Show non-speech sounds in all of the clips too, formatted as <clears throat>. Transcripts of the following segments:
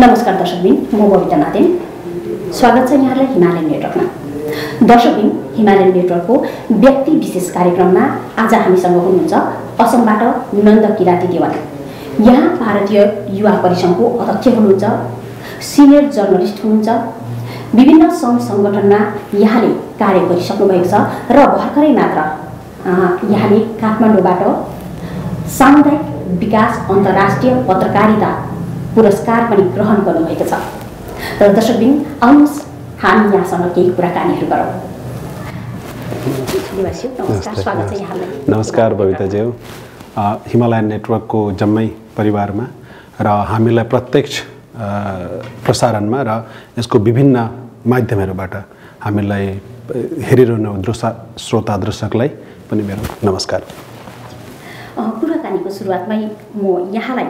नमस्कार दर्शकबिन म बबिता नादेन। स्वागत छ यहाँलाई हिमालयन नेटवर्कमा। दर्शकबिन हिमालयन नेटवर्कको व्यक्ति विशेष कार्यक्रममा आज हामीसँग हुनुहुन्छ असमबाट नन्द किराती देवाल यहाँ भारतीय युवा परिसङ्घको अध्यक्ष हुनुहुन्छ सिनियर जर्नलिस्ट हुनुहुन्छ। विभिन्न सङ्घ सङ्गठनमा यहाँले कार्य गरिसक्नु भएको छ र भर्खरै मात्र यहाँले काठमाडौँबाट सामुदायिक विकास अन्तर्राष्ट्रिय पत्रकारिता पुरस्कार पनि ग्रहण गर्नुभएको छ। र दर्शकबिन आउनुहोस् हामी यहाँसँग केही कुराकानीहरू गरौँ। नमस्कार बबिताज्यू हिमालयन नेटवर्कको जम्मै परिवारमा र हामीलाई प्रत्यक्ष प्रसारणमा र यसको विभिन्न माध्यमहरूबाट हामीलाई हेरिरहनु दृश्य श्रोता दर्शकलाई पनि मेरो नमस्कार। कुराकानीको सुरुवातमै म यहाँलाई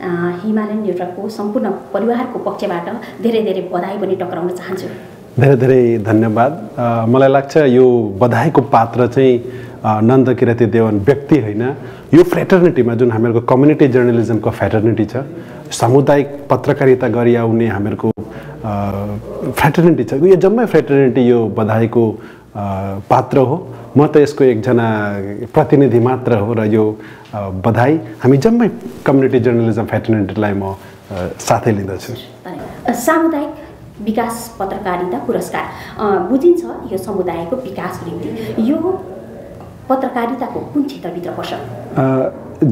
हिमालयन नेटवर्कको सम्पूर्ण परिवारको पक्षबाट धेरै धेरै बधाई पनि टक्राउन चाहन्छु। धेरै धेरै धन्यवाद। मलाई लाग्छ यो बधाईको पात्र चाहिँ नन्द किराती देवन व्यक्ति होइन। यो फ्रेटर्निटीमा जुन हामीहरूको कम्युनिटी जर्नलिजमको फ्रेटर्निटी छ सामुदायिक पत्रकारिता गरी आउने हामीहरूको फ्रेटर्निटी छ। यो जम्मै फ्रेटर्निटी यो बधाईको पात्र हो। म त यसको एकजना प्रतिनिधि मात्र हो र यो बधाई। हामी जम्मै कम्युनिटी जर्नलिजम फ्रेटर्निटीलाई म साथै लिँदछु। सामुदायिक विकास पत्रकारिता पुरस्कार। बुझिन्छ यो समुदायको विकासको निम्ति। यो पत्रकारिताको कुन क्षेत्रभित्र पर्छ?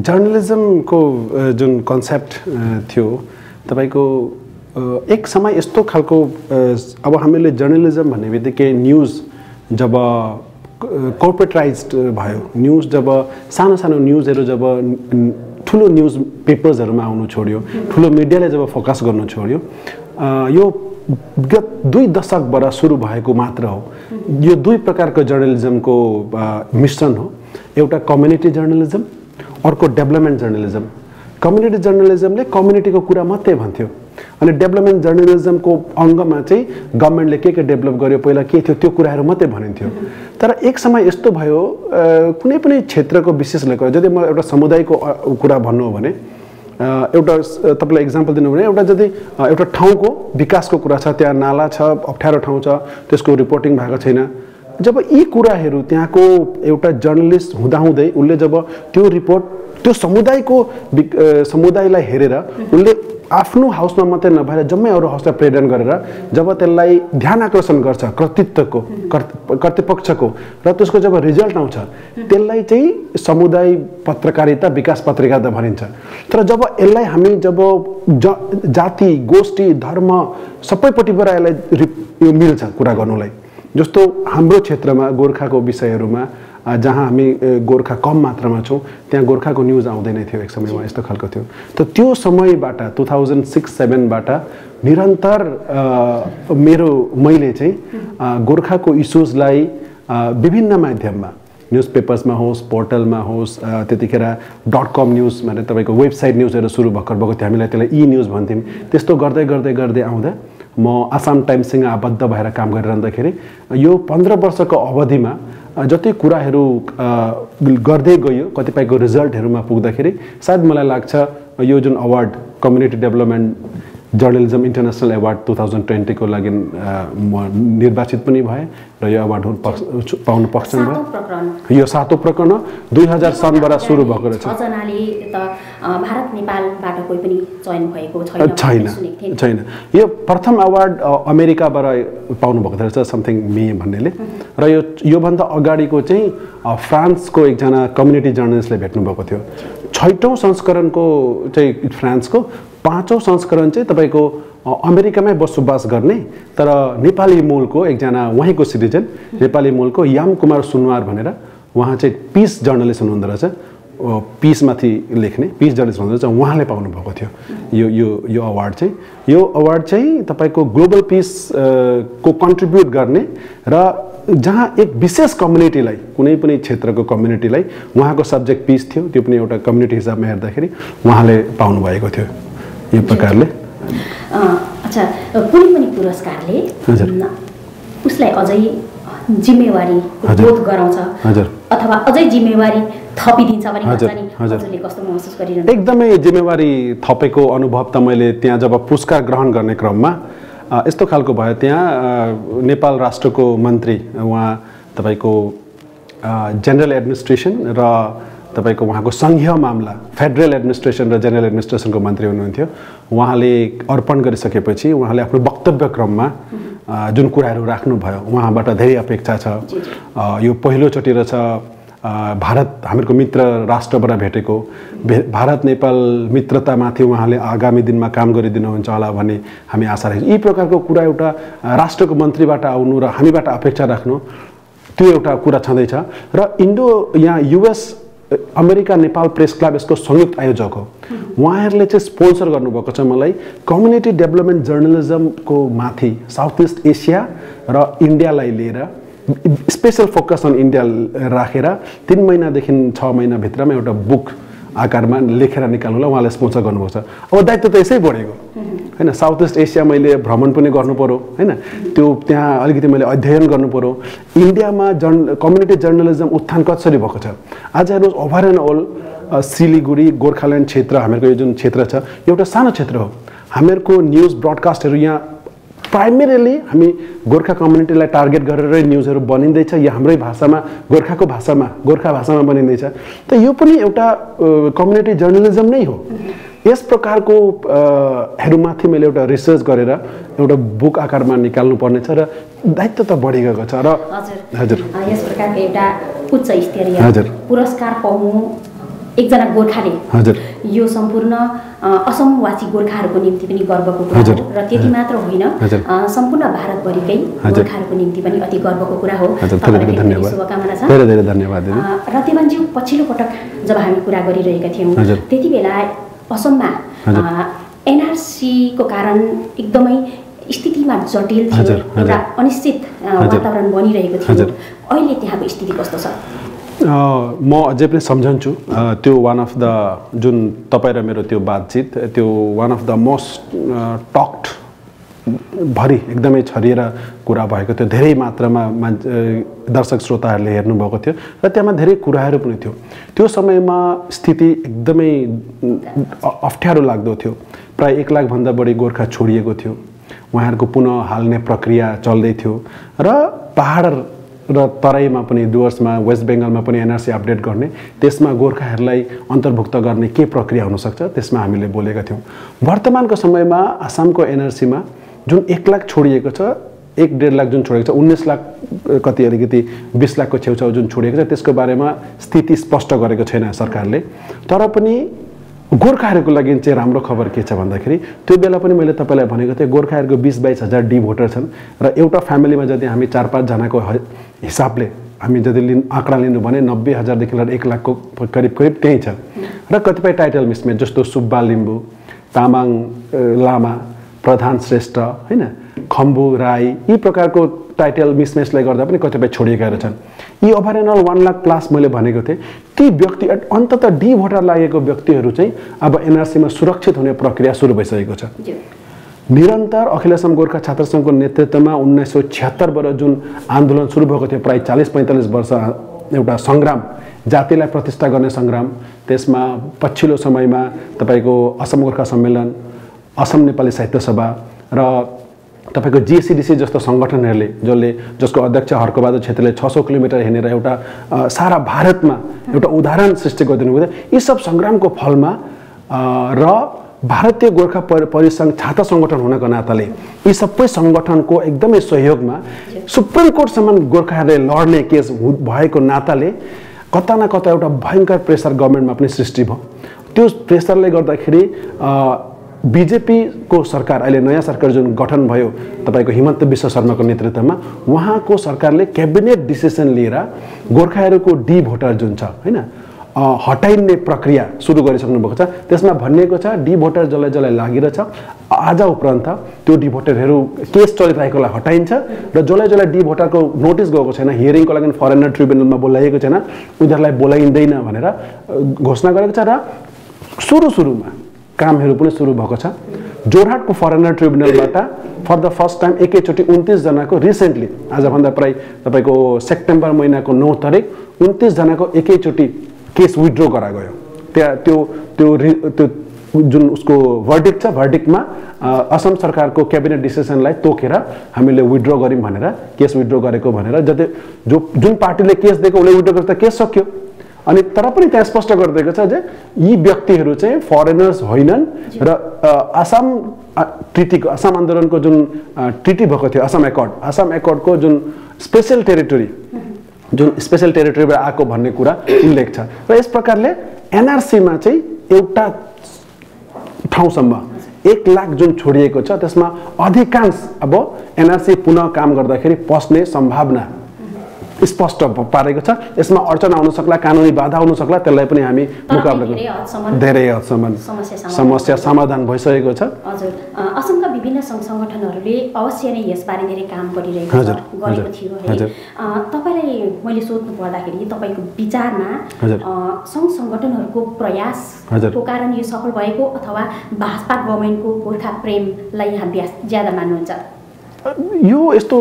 जर्नलिजमको जुन कन्सेप्ट थियो तपाईँको एक समय यस्तो खालको अब हामीले जर्नलिजम भन्ने बित्तिकै न्युज जब कर्पोरेटराइज भयो। न्युज जब सानो सानो न्युजहरू जब ठुलो न्युज पेपर्सहरूमा आउनु छोड्यो ठुलो मिडियाले जब फोकस गर्नु छोड्यो यो गत दुई दशकबाट सुरु भएको मात्र हो। यो दुई प्रकारको जर्नलिजमको मिश्रण हो। एउटा कम्युनिटी जर्नलिजम अर्को डेभलपमेन्ट जर्नलिजम कम्युनिटी जर्नलिजमले कम्युनिटीको कुरा मात्रै भन्थ्यो। अनि डेभलपमेन्ट जर्नलिजमको अङ्गमा चाहिँ गभर्मेन्टले के के डेभलप गर्यो पहिला के थियो त्यो कुराहरू मात्रै भनिन्थ्यो। तर एक समय यस्तो भयो कुनै पनि क्षेत्रको विशेष लिएर जति म एउटा समुदायको कुरा भन्नु हो भने एउटा तपाईँलाई इक्जाम्पल दिनु भने एउटा जति एउटा ठाउँको विकासको कुरा छ त्यहाँ नाला छ अप्ठ्यारो ठाउँ छ त्यसको रिपोर्टिङ भएको छैन। जब यी कुराहरू त्यहाँको एउटा जर्नलिस्ट हुँदाहुँदै उसले जब त्यो रिपोर्ट त्यो समुदायको समुदायलाई हेरेर उसले आफ्नो हाउसमा मात्रै नभएर जम्मै अरू हाउसलाई प्रेरण गरेर जब त्यसलाई ध्यान आकर्षण गर्छ कर्तृत्वको कर्त- कर्तृपक्षको र त्यसको जब रिजल्ट आउँछ त्यसलाई चाहिँ समुदाय पत्रकारिता विकास पत्रकारिता भनिन्छ। तर जब यसलाई हामी जब ज जाति गोष्ठी धर्म सबैपट्टिबाट यसलाई यो मिल्छ कुरा गर्नुलाई। जस्तो हाम्रो क्षेत्रमा गोर्खाको विषयहरूमा जहाँ हामी गोर्खा कम मात्रामा छौँ त्यहाँ गोर्खाको न्युज आउँदैन थियो एक समयमा यस्तो खालको थियो। त त्यो समयबाट टु थाउजन्ड सिक्स सेभेनबाट निरन्तर मेरो मैले चाहिँ गोर्खाको इस्युजलाई विभिन्न माध्यममा न्युज पेपर्समा होस् पोर्टलमा होस् त्यतिखेर डट कम न्युज भनेर तपाईँको वेबसाइट न्युजहरू सुरु भर्खर भएको थियो। हामीलाई त्यसलाई ई न्युज भन्थ्यौँ। त्यस्तो गर्दै गर्दै गर्दै आउँदा म आसाम टाइम्ससँग आबद्ध भएर काम गरिरहँदाखेरि यो पन्ध्र वर्षको अवधिमा जति कुराहरू गर्दै गयो कतिपयको रिजल्टहरूमा पुग्दाखेरि सायद मलाई लाग्छ यो जुन award community development journalism international award two thousand ट्वेन्टीको लागि म निर्वाचित पनि भएँ र यो अवार्ड पक्ष पाउनु पक्षमा सातौँ भयो प्रकरण। यो सातौँ प्रकरण दुई हजार सनबाट सुरु भएको रहेछ। भएको छैन छैन। यो प्रथम अवार्ड अमेरिकाबाट पाउनुभएको रहेछ समथिङ मे भन्नेले। र यो योभन्दा अगाडिको चाहिँ फ्रान्सको एकजना कम्युनिटी जर्नलिस्टले भेट्नुभएको थियो। छैटौँ संस्करणको चाहिँ फ्रान्सको पाँचौँ संस्करण चाहिँ तपाईँको अमेरिकामै बसोबास गर्ने तर नेपाली मूलको एकजना वहीँको सिटिजन नेपाली मूलको याम कुमार सुनवार भनेर उहाँ चाहिँ पिस जर्नलिस्ट हुनुहुँदो रहेछ। पिसमाथि लेख्ने पिस जर्नलिस्ट हुनुहुँदो रहेछ। उहाँले पाउनुभएको थियो यो यो यो अवार्ड चाहिँ। यो अवार्ड चाहिँ तपाईँको ग्लोबल पिस को कन्ट्रिब्युट गर्ने र जहाँ एक विशेष कम्युनिटीलाई कुनै पनि क्षेत्रको कम्युनिटीलाई उहाँको सब्जेक्ट पिस थियो। त्यो पनि एउटा कम्युनिटी हिसाबमा हेर्दाखेरि उहाँले पाउनुभएको थियो। यो प्रकारले। अच्छा कुनै पनि पुरस्कारले उसलाई अझै जिम्मेवारी। बोध गराउँछ हजुर। अथवा अझै जिम्मेवारी थपिदिन्छ भने कस्तो महसुस एकदमै जिम्मेवारी थपेको अनुभव त मैले त्यहाँ जब पुरस्कार ग्रहण गर्ने क्रममा यस्तो खालको भयो त्यहाँ नेपाल राष्ट्रको मन्त्री उहाँ तपाईँको जेनरल एडमिनिस्ट्रेसन र तपाईँको उहाँको सङ्घीय मामला फेडरल एडमिनिस्ट्रेसन र जेनरल एडमिनिस्ट्रेसनको मन्त्री हुनुहुन्थ्यो। उहाँले अर्पण गरिसकेपछि उहाँले आफ्नो वक्तव्य क्रममा जुन कुराहरू राख्नुभयो उहाँबाट धेरै अपेक्षा छ। यो पहिलोचोटि रहेछ भारत हामीहरूको मित्र राष्ट्रबाट भेटेको। भे भारत नेपाल मित्रतामाथि उहाँले आगामी दिनमा काम गरिदिनुहुन्छ होला भन्ने हामी आशा राख्छौँ। यी प्रकारको कुरा एउटा राष्ट्रको मन्त्रीबाट आउनु र हामीबाट अपेक्षा राख्नु त्यो एउटा कुरा छँदैछ। र इन्डो यहाँ US America Nepal press club यसको संयुक्त आयोजक हो। उहाँहरूले चाहिँ स्पोन्सर गर्नुभएको छ मलाई कम्युनिटी डेभलपमेन्ट जर्नलिजमको माथि साउथ इस्ट एसिया र इन्डियालाई लिएर स्पेसल फोकस अन इन्डिया राखेर तिन महिनादेखि छ महिनाभित्रमा एउटा बुक आकारमा लेखेर निकाल्नुलाई उहाँले स्पोन्सर गर्नुभएको छ। अब दायित्व त यसै बढेको। होइन साउथ इस्ट एसिया मैले भ्रमण पनि गर्नु पऱ्यो होइन? त्यो त्यहाँ अलिकति मैले अध्ययन गर्नु पऱ्यो इन्डियामा जर्न कम्युनिटी जर्नलिजम उत्थान कसरी भएको छ? आज हेर्नुहोस् over and all Siliguri Gorkhaland क्षेत्र हामीहरूको यो जुन क्षेत्र छ एउटा सानो क्षेत्र हो। हामीहरूको न्युज ब्रडकास्टहरू यहाँ प्राइमेरीली हामी गोर्खा कम्युनिटीलाई टार्गेट गरेरै न्युजहरू बनिँदैछ या हाम्रै भाषामा गोर्खाको भाषामा गोर्खा भाषामा बनिँदैछ। त यो पनि एउटा कम्युनिटी जर्नलिजम नै हो। यस प्रकारको हरूमाथि मैले एउटा रिसर्च गरेर एउटा बुक आकारमा निकाल्नु पर्नेछ र दायित्व त बढिगएको छ। र हजुर। हजुर। यस प्रकारको एउटा उच्च स्तरीय। पुरस्कार पाउनु एकजना गोर्खाले हजुर यो सम्पूर्ण असमवासी गोर्खाहरूको निम्ति पनि गर्वको कुरा। हो र त्यति मात्र होइन सम्पूर्ण भारतभरिकै। गोर्खाहरूको निम्ति पनि अति गर्वको कुरा हो शुभकामना छ अ, रतिवानज्यू पछिल्लो पटक जब हामी कुरा गरिरहेका थियौँ। त्यति बेला असममा। एनआरसीको कारण एकदमै स्थितिमा जटिल थियो। एउटा अनिश्चित। वातावरण बनिरहेको थियो। अहिले त्यहाँको स्थिति कस्तो छ म अझै पनि सम्झन्छु। त्यो वान अफ द जुन तपाईँ र मेरो त्यो बातचित त्यो one of the most talked भरि एकदमै छरिएर कुरा भएको थियो। धेरै मात्रामा मान्छे दर्शक श्रोताहरूले हेर्नुभएको थियो र त्यहाँ धेरै कुराहरू पनि थियो। त्यो समयमा स्थिति एकदमै अप्ठ्यारो लाग्दो थियो। प्राय एक लाखभन्दा बढी गोर्खा छोडिएको थियो। उहाँहरूको पुनः हाल्ने प्रक्रिया चल्दै थियो। र पहाड र तराईमा पनि डुवर्समा वेस्ट बेङ्गलमा पनि एनआरसी अपडेट गर्ने त्यसमा गोर्खाहरूलाई अन्तर्भुक्त गर्ने के प्रक्रिया हुनसक्छ त्यसमा हामीले बोलेका थियौँ। वर्तमानको समयमा आसामको एनआरसीमा जुन एक लाख छोडिएको छ एक डेढ लाख जुन छोडेको छ उन्नाइस लाख कति अलिकति बिस लाखको छेउछाउ जुन छोडिएको छ त्यसको बारेमा स्थिति स्पष्ट गरेको छैन सरकारले। तर पनि गोर्खाहरूको लागि चाहिँ राम्रो खबर के छ भन्दाखेरि त्यो बेला पनि मैले तपाईँलाई भनेको थिएँ गोर्खाहरूको बिस बाइस हजार डी भोटर छन् र एउटा फ्यामिलीमा यदि हामी चार पाँचजनाको हिसाबले हामी यदि लिन आँकडा लिनु भने नब्बे हजारदेखि लिएर एक लाखको करिब करिब त्यही छ। र कतिपय टाइटल मिसमेच जस्तो सुब्बा लिम्बू तामाङ लामा प्रधान श्रेष्ठ होइन? खम्बु राई यी प्रकारको टाइटल मिसमेचले गर्दा पनि कतिपय छोडिएका रहेछन्। यी over and all one lakh plus मैले भनेको थिएँ। ती व्यक्ति अन्तत डी भोटर लागेको व्यक्तिहरू चाहिँ अब एनआरसीमा सुरक्षित हुने प्रक्रिया सुरु भइसकेको छ। निरन्तर अखिल असम गोर्खा छात्र सङ्घको नेतृत्वमा उन्नाइस सौ छिहत्तरबाट जुन आन्दोलन सुरु भएको थियो प्राय चालिस पैँतालिस वर्ष एउटा सङ्ग्राम जातिलाई प्रतिष्ठा गर्ने सङ्ग्राम त्यसमा पछिल्लो समयमा तपाईँको असम गोर्खा सम्मेलन असम नेपाली साहित्य सभा र तपाईँको जिएससिडिसी जस्तो सङ्गठनहरूले जसले जसको अध्यक्ष हर्कबहादुर छेत्रीले छ सौ किलोमिटर हिँडेर एउटा सारा भारतमा एउटा उदाहरण सृष्टि गरिदिनु भयो यी सब सङ्ग्रामको फलमा र भारतीय गोर्खा परि परिसङ्घ छात्र सङ्गठन हुनको नाताले यी सबै सङ्गठनको एकदमै सहयोगमा सुप्रिम कोर्टसम्म गोर्खाहरूले लड्ने केस भएको नाताले कता न कता एउटा भयङ्कर प्रेसर गभर्मेन्टमा पनि सृष्टि भयो। त्यो प्रेसरले गर्दाखेरि बिजेपीको सरकार अहिले नयाँ सरकार जुन गठन भयो तपाईँको हिमन्त विश्व शर्माको नेतृत्वमा उहाँको सरकारले क्याबिनेट डिसिसन लिएर गोर्खाहरूको डी भोटर जुन छ होइन हटाइने प्रक्रिया सुरु गरिसक्नु भएको छ। त्यसमा भनिएको छ डी भोटर जसलाई जसलाई लागिरहेछ आज उपरान्त त्यो डी भोटरहरू केस चलिरहेकोलाई हटाइन्छ र जसलाई जसलाई डी भोटरको नोटिस गएको छैन हियरिङको लागि फरेनर ट्रिब्युनलमा बोलाइएको छैन उनीहरूलाई बोलाइँदैन भनेर घोषणा गरेको छ र सुरु सुरुमा कामहरू पनि सुरु भएको छ। जोरहाटको फरेनर ट्रिब्युनलबाट फर द फर्स्ट टाइम एकैचोटि उन्तिसजनाको रिसेन्टली आजभन्दा प्राय तपाईँको सेप्टेम्बर महिनाको नौ तारिक उन्तिसजनाको एकैचोटि केस विथड्र गरा गयो त्यहाँ त्यो त्यो त्यो जुन उसको भर्डिक छ भर्डिकमा असम सरकारको क्याबिनेट डिसिसनलाई तोकेर हामीले विथड्र गऱ्यौँ भनेर केस विथड्र गरेको भनेर जति जो जुन पार्टीले केस दिएको उसले विथड्र गर्दा केस सक्यो। अनि तर पनि त्यहाँ स्पष्ट गरिदिएको छ जे यी व्यक्तिहरू चाहिँ फरेनर्स होइनन् र आसाम ट्रिटीको आसाम आन्दोलनको जुन ट्रिटी भएको थियो आसाम एकर्ड आसाम एकर्डको जुन स्पेसल टेरिटोरी जुन स्पेसल टेरिटोरीबाट आएको भन्ने कुरा उल्लेख छ। र यस प्रकारले एनआरसीमा चाहिँ एउटा ठाउँसम्म एक लाख जुन छोडिएको छ त्यसमा अधिकांश अब एनआरसी पुनः काम गर्दाखेरि पस्ने सम्भावना स्पष्ट पारेको छ। यसमा अडचन आउन सक्ला कानुनी बाधा आउन सक्ला त्यसलाई पनि हामी मुकाबला धेरै हदसम्म समस्या समाधान भइसकेको छ। हजुर। असमका विभिन्न सङ्घ सङ्गठनहरूले अवश्य नै यसबारे धेरै काम गरिरहेको छ। गरेको थियो है। तपाईँलाई मैले सोध्नु पर्दाखेरि तपाईँको विचारमा सङ्घ सङ्गठनहरूको प्रयासको कारण यो सफल भएको अथवा भाजपा गभर्मेन्टको गोर्खा प्रेमलाई यहाँ ज्यादा मान्नुहुन्छ? यो यस्तो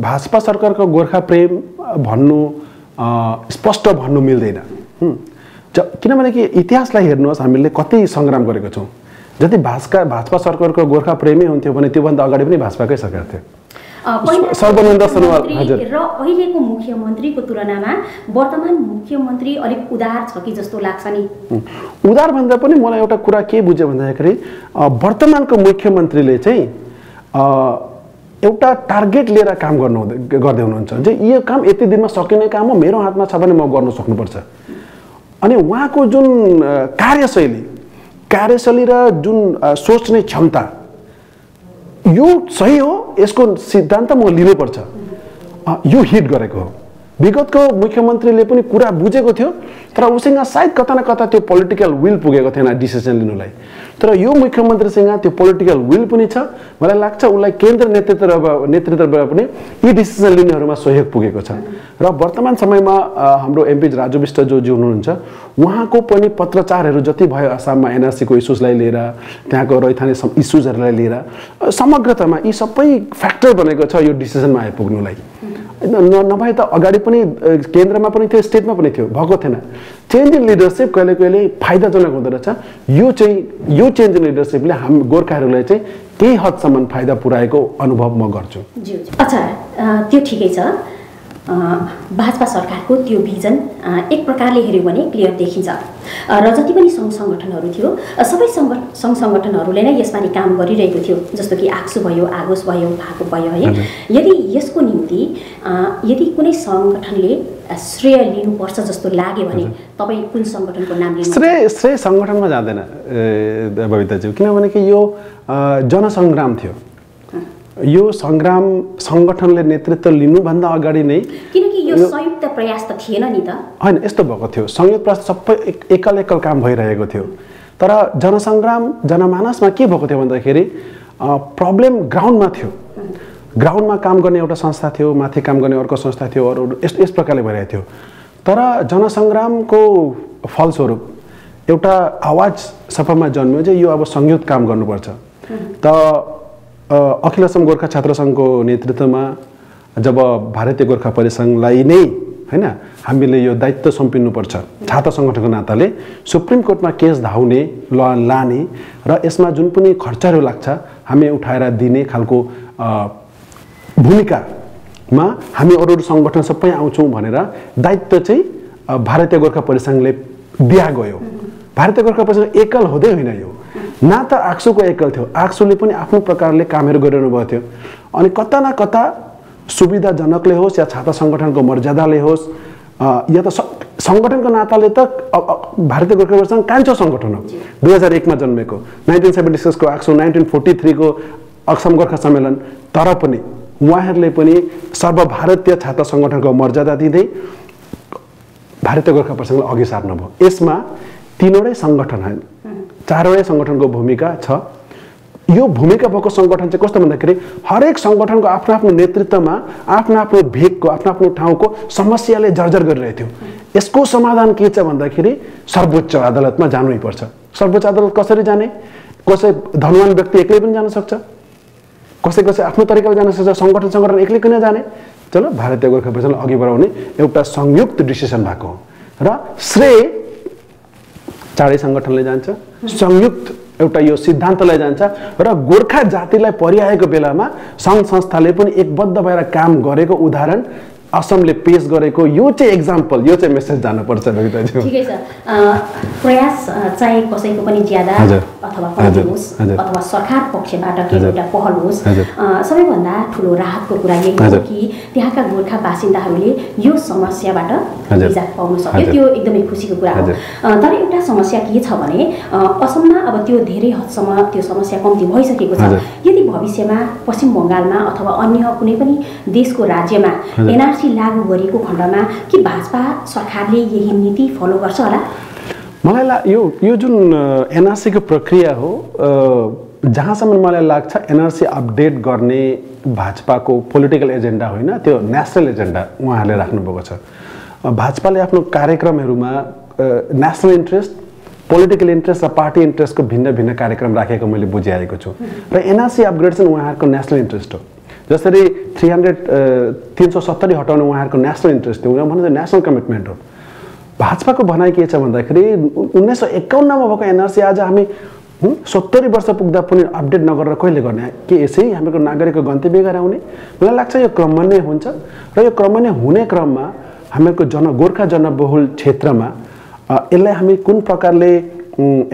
भाजपा सरकारको गोर्खा प्रेम भन्नु स्पष्ट भन्नु मिल्दैन। किनभने कि इतिहासलाई हेर्नुहोस् हामीले कति सङ्ग्राम गरेको छौँ। जति भाजपा भाजपा सरकारको गोर्खा प्रेमै हुन्थ्यो भने त्योभन्दा अगाडि पनि भाजपाकै सरकार थियो। सर्वनन्द सोनोवाल हजुर। र अहिलेको मुख्यमन्त्रीको तुलनामा वर्तमान मुख्यमन्त्री अलिक उदार छ कि जस्तो लाग्छ नि? उदार भन्दा पनि मलाई एउटा कुरा के बुझ्यो भन्दाखेरि वर्तमानको मुख्यमन्त्रीले चाहिँ एउटा टार्गेट लिएर काम गर्नु गर्दै हुनुहुन्छ चाहिँ यो काम यति दिनमा सकिने काम हो मेरो हातमा छ भने म गर्न सक्नुपर्छ। अनि उहाँको जुन कार्यशैली कार्यशैली र जुन सोच्ने क्षमता यो सही हो यसको सिद्धान्त म लिनैपर्छ। यो हिट गरेको हो। विगतको मुख्यमन्त्रीले पनि कुरा बुझेको थियो तर उसँग सायद कता न कता त्यो पोलिटिकल विल पुगेको थिएन डिसिसन लिनुलाई। तर यो मुख्यमन्त्रीसँग त्यो पोलिटिकल विल पनि छ। मलाई लाग्छ उसलाई केन्द्र नेतृत्व नेतृत्वबाट पनि यी डिसिसन लिनेहरूमा सहयोग पुगेको छ। र वर्तमान समयमा हाम्रो एमपी राजु विष्ट जोजी हुनुहुन्छ। उहाँको पनि पत्रचारहरू जति भयो आसाममा एनआरसीको इस्युजलाई लिएर त्यहाँको रैथाने इस्युजहरूलाई लिएर समग्रतामा यी सबै फ्याक्टर बनेको छ यो डिसिसनमा आइपुग्नुलाई। नभए त अगाडि पनि केन्द्रमा पनि थियो स्टेटमा पनि थियो भएको थिएन। चेन्ज इन लिडरसिप कहिले कहिले फाइदाजनक हुँदो रहेछ। यो चाहिँ यो चेन्ज इन लिडरसिपले हाम गोर्खाहरूलाई चाहिँ केही हदसम्म फाइदा पुऱ्याएको अनुभव म गर्छु। अच्छा त्यो ठिकै छ। भाजपा सरकारको त्यो भिजन एक प्रकारले हेऱ्यो भने क्लियर देखिन्छ। र जति पनि सङ्घ सङ्गठनहरू थियो सबै सङ्ग सङ्घ सङ्गठनहरूले नै यसमा काम गरिरहेको थियो जस्तो कि आक्सु भयो आगोस भयो भाको भयो है। यदि यसको निम्ति यदि कुनै सङ्गठनले श्रेय लिनुपर्छ जस्तो लाग्यो भने तपाईँ कुन सङ्गठनको नाम लिनु श्रेय श्रेय सङ्गठनमा जाँदैन बबिताज्यू किनभने कि यो जनसङ्ग्राम थियो। यो सङ्ग्राम सङ्गठनले नेतृत्व लिनुभन्दा अगाडि नै किनकि यो संयुक्त प्रयास त थिएन नि त। होइन यस्तो भएको थियो। संयुक्त प्रयास सबै एकल एकल काम भइरहेको थियो। तर जनसङ्ग्राम जनमानसमा के भएको थियो भन्दाखेरि प्रब्लम ग्राउन्डमा थियो। ग्राउन्डमा काम गर्ने एउटा संस्था थियो माथि काम गर्ने अर्को संस्था थियो अरू यस यस प्रकारले भइरहेको थियो। तर जनसङ्ग्रामको फलस्वरूप एउटा आवाज सफामा जन्मियो चाहिँ यो अब संयुक्त काम गर्नुपर्छ। त अखिल असम गोर्खा छात्र सङ्घको नेतृत्वमा जब भारतीय गोर्खा परिसङ्घलाई नै होइन हामीले यो दायित्व सुम्पिनुपर्छ छात्र सङ्गठनको नाताले सुप्रिम कोर्टमा केस धाउने ल लाने र यसमा जुन पनि खर्चहरू लाग्छ हामी उठाएर दिने खालको भूमिकामा हामी अरू अरू सङ्गठन सबै आउँछौँ भनेर दायित्व चाहिँ भारतीय गोर्खा परिसङ्घले दिया गयो। भारतीय गोर्खा परिसङ्घ एकल हुँदै होइन यो। न त आक्सुको एकल थियो। आक्सुले पनि आफ्नो प्रकारले कामहरू गरिरहनु भएको थियो। अनि कता न कता सुविधाजनकले होस् या छात्र सङ्गठनको मर्यादाले होस् या त सङ्गठनको नाताले त भारतीय गोर्खा परिसङ्घ कान्छो सङ्गठन हो। दुई हजार एकमा जन्मेको नाइन्टिन सेभेन्टी सिक्सको आक्सु नाइन्टिन फोर्टी थ्रीको असम गोर्खा सम्मेलन। तर पनि उहाँहरूले पनि सर्वभारतीय छात्र सङ्गठनको मर्यादा दिँदै भारतीय गोर्खा परिसङ्घलाई अघि सार्नुभयो। यसमा तिनवटै सङ्गठन चारवटै सङ्गठनको भूमिका छ। यो भूमिका भएको सङ्गठन चाहिँ कस्तो भन्दाखेरि हरेक सङ्गठनको आफ्नो आफ्नो नेतृत्वमा आफ्नो आफ्नो भेगको आफ्नो आफ्नो ठाउँको समस्याले जर्जर गरिरहेको थियो। यसको समाधान के छ भन्दाखेरि सर्वोच्च अदालतमा जानै पर्छ सर्वोच्च अदालत कसरी जाने? कसै धनवान व्यक्ति एक्लै पनि जान सक्छ। कसै कसै आफ्नो तरिकाले जान सक्छ। सङ्गठन सङ्गठन एक्लै किन जाने? चलो भारतीय गोर्खा परिषदलाई अघि बढाउने एउटा संयुक्त डिसिसन भएको हो। र श्रेय चाँडै सङ्गठनले जान्छ। संयुक्त एउटा यो सिद्धान्तलाई जान्छ र गोर्खा जातिलाई परिआएको बेलामा सङ्घ संस्थाले पनि एकबद्ध भएर काम गरेको उदाहरण असमले पेस गरेको यो चाहिँ एक्जाम्पल यो चाहिँ मेसेज जानुपर्छ ठिकै छ। प्रयास चाहिँ कसैको पनि ज्यादा अथवा होस् अथवा सरकार पक्षबाट केही एउटा पहल होस् सबैभन्दा ठुलो राहतको कुरा यही हो कि त्यहाँका गोर्खा बासिन्दाहरूले यो समस्याबाट निजात पाउन सक्यो। त्यो एकदमै खुसीको कुरा हो। तर एउटा समस्या के छ भने असममा अब त्यो धेरै हदसम्म त्यो समस्या कम्ती भइसकेको छ। यदि भविष्यमा पश्चिम बङ्गालमा अथवा अन्य कुनै पनि देशको राज्यमा एनआरसी एनआरसी लागू गरेको खण्डमा के भाजपा सरकारले यही नीति फलो गर्छ होला? मलाई ला यो यो जुन एनआरसीको प्रक्रिया हो जहाँसम्म मलाई लाग्छ एनआरसी अपडेट गर्ने भाजपाको पोलिटिकल एजेन्डा होइन त्यो नेसनल एजेन्डा उहाँहरूले राख्नुभएको छ। भाजपाले आफ्नो कार्यक्रमहरूमा नेसनल इन्ट्रेस्ट पोलिटिकल इन्ट्रेस्ट र पार्टी इन्ट्रेस्टको भिन्न भिन्न कार्यक्रम राखेको मैले बुझिआएको छु। र एनआरसी अपग्रेड चाहिँ उहाँहरूको नेसनल इन्ट्रेस्ट हो। जसरी थ्री हन्ड्रेड तिन सौ सत्तरी हटाउने उहाँहरूको नेसनल इन्ट्रेस्ट थियो भने चाहिँ नेसनल कमिटमेन्ट हो। भाजपाको भनाइ के छ भन्दाखेरि उन्नाइस सौ एकाउन्नमा भएको एनआरसी आज हामी सत्तरी वर्ष पुग्दा पनि अपडेट नगरेर कहिले गर्ने? के यसै हामीको नागरिकको गन्तव्य गराउने मलाई लाग्छ यो क्रममा हुन्छ र यो क्रममा हुने क्रममा हामीहरूको जन गोर्खा जनबहुल क्षेत्रमा यसलाई हामी कुन प्रकारले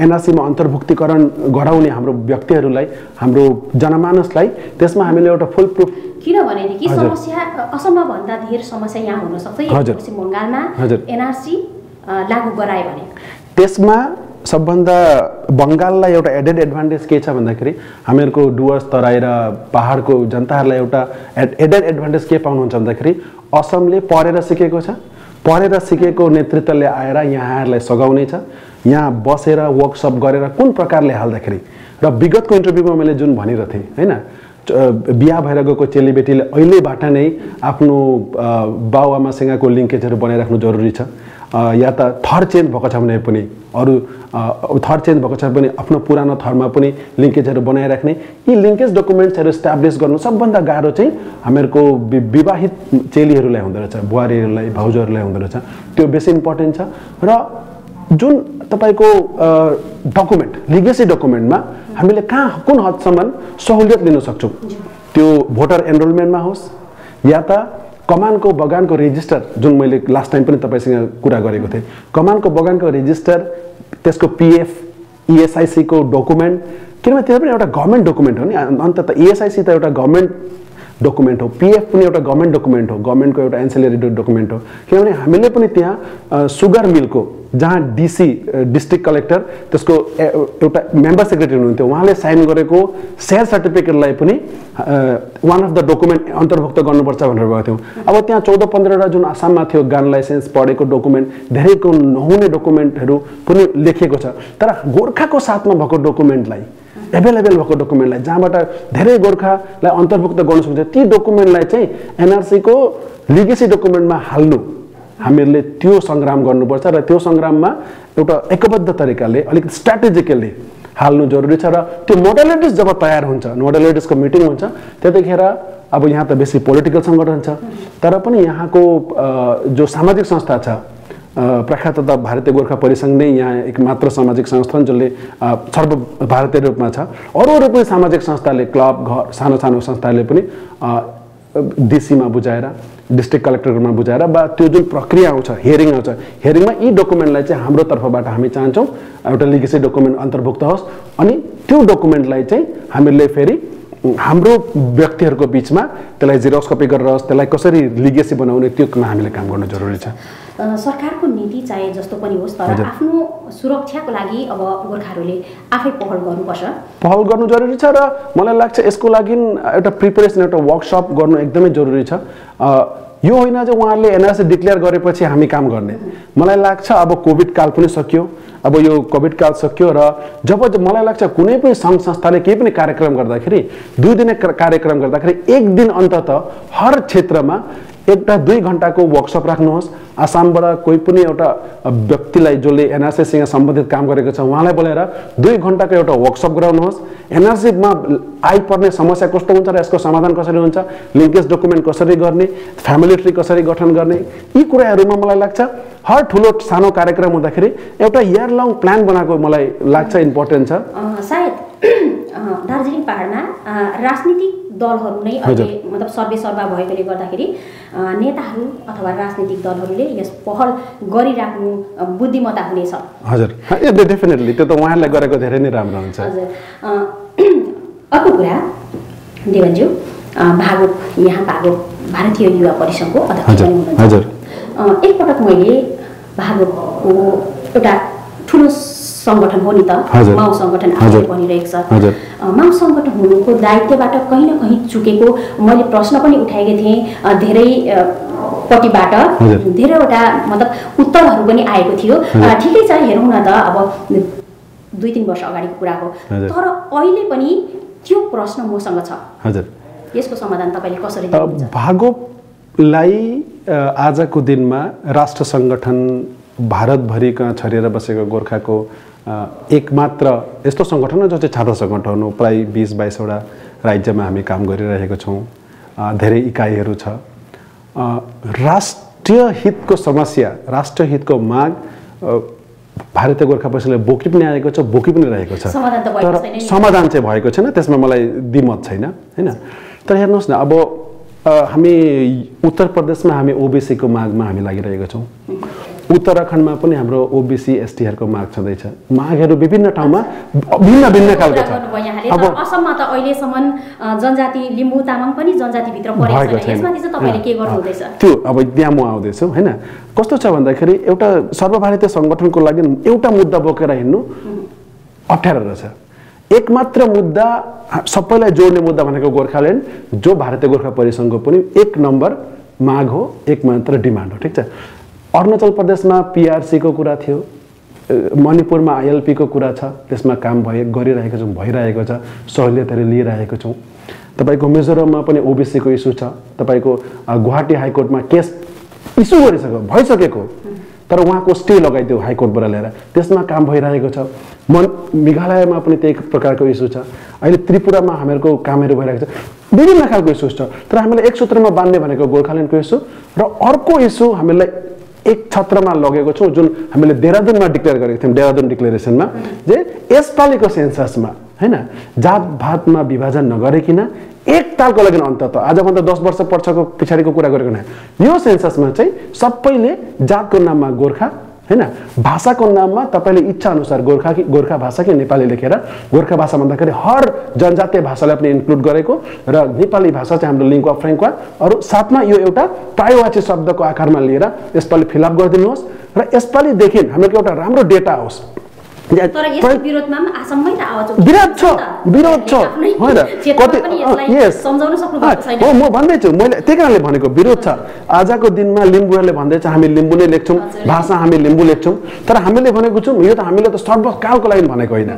एनआरसीमा अन्तर्भुक्तिकरण गराउने हाम्रो व्यक्तिहरूलाई हाम्रो जनमानसलाई त्यसमा हामीले एउटा फुल प्रुफ किनभनेदेखि समस्या असम्म भन्दा धेर समस्या यहाँ हुनसक्छ पश्चिम बङ्गालमा एनआरसी लागू गरायो भने। त्यसमा सबभन्दा बङ्गाललाई एउटा एडेड एडभान्टेज के छ भन्दाखेरि हामीहरूको डुवर्स तराई र पाहाडको जनताहरूलाई एउटा एडेड एडभान्टेज के पाउनुहुन्छ भन्दाखेरि असमले पढेर सिकेको छ। पढेर सिकेको नेतृत्वले आएर यहाँहरूलाई सघाउनेछ यहाँ बसेर वर्कसप गरेर कुन प्रकारले हाल्दाखेरि? र विगतको इन्टरभ्यूमा मैले जुन भनिरहेको थिएँ होइन? बिहा भएर गएको चेलीबेटीले अहिलेबाट नै आफ्नो बाबुआमासँगको लिङ्केजहरू बनाइराख्नु जरुरी छ। या त थर चेन्ज भएको छ भने पनि अरू थर चेन्ज भएको छ भने आफ्नो पुरानो थरमा पनि लिङ्केजहरू बनाइराख्ने। यी लिङ्केज डकुमेन्ट्सहरू इस्टाब्लिस गर्नु सबभन्दा गाह्रो चाहिँ हामीहरूको विवाहित चेलीहरूलाई हुँदो रहेछ बुहारीहरूलाई भाउजूहरूलाई हुँदो रहेछ। त्यो बेसी इम्पोर्टेन्ट छ। र जुन तपाईँको डकुमेन्ट लिगेसी डकुमेन्टमा हामीले कहाँ कुन हदसम्म सहुलियत लिन सक्छौँ? त्यो भोटर एनरोलमेन्टमा होस् या त कमानको बगानको रेजिस्टर जुन मैले लास्ट टाइम पनि तपाईँसँग कुरा गरेको थिएँ। कमानको बगानको रेजिस्टर त्यसको पिएफ इएसआइसीको डकुमेन्ट किनभने त्यो पनि एउटा गभर्मेन्ट डकुमेन्ट हो नि। अन्त त इएसआइसी त एउटा गभर्मेन्ट डकुमेन्ट हो पिएफ पनि एउटा गभर्मेन्ट डकुमेन्ट हो गभर्मेन्टको एउटा एन्सेलरी डकुमेन्ट हो किनभने हामीले पनि त्यहाँ सुगर मिलको जहाँ डिसी डिस्ट्रिक्ट कलेक्टर त्यसको एउटा मेम्बर सेक्रेटरी हुनुहुन्थ्यो उहाँले साइन गरेको सेयर सर्टिफिकेटलाई पनि वान अफ द डकुमेन्ट अन्तर्भुक्त गर्नुपर्छ भनेर भएको थियौँ अब त्यहाँ चौध पन्ध्रवटा जुन आसाममा थियो गन लाइसेन्स पढेको डकुमेन्ट धेरैको नहुने डकुमेन्टहरू पनि लेखिएको छ। तर गोर्खाको साथमा भएको डकुमेन्टलाई एभाइलेबल भएको डकुमेन्टलाई जहाँबाट धेरै गोर्खालाई अन्तर्भुक्त गर्न सक्छ ती डकुमेन्टलाई चाहिँ एनआरसीको लिगेसी डकुमेन्टमा हाल्नु हामीहरूले त्यो सङ्ग्राम गर्नुपर्छ र त्यो सङ्ग्राममा एउटा एकबद्ध तरिकाले अलिकति स्ट्राटेजिकली हाल्नु जरुरी छ र त्यो मोडलिटिज जब तयार हुन्छ मोडलिटिजको मिटिङ हुन्छ त्यतिखेर अब यहाँ त बेसी पोलिटिकल सङ्गठन छ। तर पनि यहाँको जो सामाजिक संस्था छ प्रख्यात भारतीय गोर्खा परिसङ्घ नै यहाँ एक मात्र सामाजिक संस्थान जसले सर्व भारतीय रूपमा छ अरू अरू पनि सामाजिक संस्थाले क्लब घर सानो सानो संस्थाले पनि डिसीमा बुझाएर डिस्ट्रिक्ट कलेक्टरमा बुझाएर वा त्यो जुन प्रक्रिया आउँछ हियरिङ आउँछ हियरिङमा यी डकुमेन्टलाई चाहिँ हाम्रो तर्फबाट हामी चाहन्छौँ एउटा लिगेसी डकुमेन्ट अन्तर्भुक्त होस् अनि त्यो डकुमेन्टलाई चाहिँ हामीले फेरि हाम्रो व्यक्तिहरूको बिचमा त्यसलाई जेरोक्स कपी गरेर होस् त्यसलाई कसरी लिगेसी बनाउने त्योमा हामीले काम गर्नु जरुरी छ। सरकारको नीति चाहे जस्तो पनि होस् तर आफ्नो सुरक्षाको लागि अब गोर्खाहरूले आफै पहल गर्नुपर्छ। पहल गर्नु जरुरी छ र मलाई लाग्छ यसको लागि एउटा प्रिपरेसन एउटा वर्कसप गर्नु एकदमै जरुरी छ। यो होइन चाहिँ उहाँहरूले एनआरसी डिक्लेयर गरेपछि हामी काम गर्ने। मलाई लाग्छ अब कोभिड काल पनि सकियो अब यो कोभिड काल सकियो र जब मलाई लाग्छ कुनै पनि सङ्घ संस्थाले केही पनि कार्यक्रम गर्दाखेरि दुई दिने कार्यक्रम गर्दाखेरि एक दिन अन्तत हर क्षेत्रमा एउटा दुई घन्टाको वर्कसप राख्नुहोस्। आसामबाट कोही पनि एउटा व्यक्तिलाई जसले एनआरसीसँग सम्बन्धित काम गरेको छ उहाँलाई बोलाएर दुई घन्टाको एउटा वर्कसप गराउनुहोस्। एनआरसीमा आइपर्ने समस्या कस्तो हुन्छ र यसको समाधान कसरी हुन्छ लिङ्केज डकुमेन्ट कसरी गर्ने फ्यामिली ट्री कसरी गठन गर्ने यी कुराहरूमा मलाई लाग्छ हर ठुलो सानो कार्यक्रम हुँदाखेरि एउटा इयर लङ प्लान बनाएको मलाई लाग्छ इम्पोर्टेन्ट छ। सायद दार्जिलिङ पाहाडमा राजनीतिक दलहरू नै अहिले। मतलब सर्वे सर्वा भएकोले गर्दाखेरि नेताहरू अथवा राजनीतिक दलहरूले यस पहल गरिराख्नु बुद्धिमत्ता हुनेछ हजुर। डेफिनेटली त्यो त उहाँहरूलाई गरेको धेरै नै राम्रो हुन्छ। हजुर। <clears throat> अर्को कुरा देवनज्यू भागो यहाँ भागो भारतीय युवा परिसङ्घको अध्यक्ष हुनुहुन्छ। हजुर। एकपटक मैले भागोको एउटा ठुलो सङ्गठन हो नि त। माउ सङ्गठन। आफूले भनिरहेको छ। माउ सङ्गठन हुनुको दायित्वबाट कहीँ न कहीँ चुकेको मैले प्रश्न पनि उठाएकी थिएँ धेरै पट्टिबाट। धेरैवटा मतलब उत्तरहरू पनि आएको थियो। ठिकै छ हेरौँ न त अब दुई तिन वर्ष अगाडिको कुरा हो। तर अहिले पनि त्यो प्रश्न मसँग छ। हजुर। यसको समाधान तपाईँले कसरी भागोलाई आजको दिनमा राष्ट्र सङ्गठन भारतभरिका छरिएर बसेको गोर्खाको एकमात्र यस्तो सङ्गठन हो जो चाहिँ छात्र सङ्गठन हो प्राय बिस बाइसवटा राज्यमा हामी काम गरिरहेको छौँ। धेरै इकाइहरू छ। राष्ट्रिय हितको समस्या राष्ट्रिय हितको माग भारतीय गोर्खा परिषदले बोकी पनि आएको छ बोकी पनि रहेको छ। तर। समाधान चाहिँ भएको छैन त्यसमा मलाई दिमत छैन होइन? तर हेर्नुहोस् न अब हामी उत्तर प्रदेशमा हामी ओबिसीको मागमा हामी लागिरहेका छौँ। उत्तराखण्डमा पनि हाम्रो ओबिसी एसटीहरूको माग छँदैछ। मागहरू विभिन्न ठाउँमा भिन्न भिन्न खालको छ। अब असममा त अहिलेसम्म जनजाति लिम्बू तामाङ पनि जनजातिभित्र परेको छैन। छैन। यसमाथि चाहिँ तपाईँले के गर्नुहुँदैछ? त्यो अब त्यहाँ म आउँदैछु होइन? कस्तो छ भन्दाखेरि एउटा सर्वभारतीय सङ्गठनको लागि एउटा मुद्दा बोकेर हिँड्नु अप्ठ्यारो रहेछ। एकमात्र मुद्दा सबैलाई जोड्ने मुद्दा भनेको गोर्खाल्यान्ड जो भारतीय गोर्खा परिसङ्घको पनि एक नम्बर माग हो एक मात्र डिमान्ड हो ठिक छ? अरुणाचल प्रदेशमा पिआरसीको कुरा थियो मणिपुरमा आइएलपीको कुरा छ त्यसमा काम भए गरिरहेको छौँ भइरहेको छ सहुलियतहरू लिइरहेको छौँ। तपाईँको मिजोरममा पनि ओबिसीको इस्यु छ तपाईँको गुवाहाटी हाइकोर्टमा केस इस्यु गरिसक्यो भइसकेको। तर उहाँको स्टे लगाइदियो हाइकोर्टबाट ल्याएर त्यसमा काम भइरहेको छ। मन मेघालयमा पनि त्यही प्रकारको इस्यु छ। अहिले त्रिपुरामा हामीहरूको कामहरू भइरहेको छ। विभिन्न खालको इस्युज छ। तर हामीले एक सूत्रमा बाँध्ने भनेको गोर्खाल्यान्डको इस्यु र अर्को इस्यु हामीलाई एक छत्रमा लगेको छौँ जुन हामीले देहरादुनमा डिक्लेयर गरेको थियौँ देहरादुन डिक्लेरेसनमा जे यसपालिको सेन्ससमा होइन? जात भातमा विभाजन नगरिकन एक तालको लागि अन्तत आजभन्दा दस वर्ष पछिको पछाडिको कुरा गरेको यो सेन्ससमा चाहिँ सबैले जातको नाममा गोर्खा होइन? भाषाको नाममा तपाईँले इच्छा अनुसार गोर्खा कि गोर्खा भाषा कि नेपाली लेखेर गोर्खा भाषा भन्दाखेरि हर जनजातीय भाषालाई पनि इन्क्लुड गरेको र नेपाली भाषा चाहिँ हाम्रो लिङ्गवा फ्रेङ्कवा अरू साथमा यो एउटा प्रायवाची शब्दको आकारमा लिएर यसपालि फिलअप गरिदिनुहोस्। र यसपालिदेखि हामीहरूको एउटा राम्रो डेटा आओस्। विरोध छ। विरोध छ होइन हो म भन्दैछु मैले त्यही कारणले भनेको विरोध छ आजको दिनमा लिम्बूहरूले भन्दैछ हामी लिम्बू नै लेख्छौँ। भाषा हामी लिम्बू लेख्छौँ तर हामीले भनेको छौँ यो त हामीले त सर्वकालको लागि भनेको होइन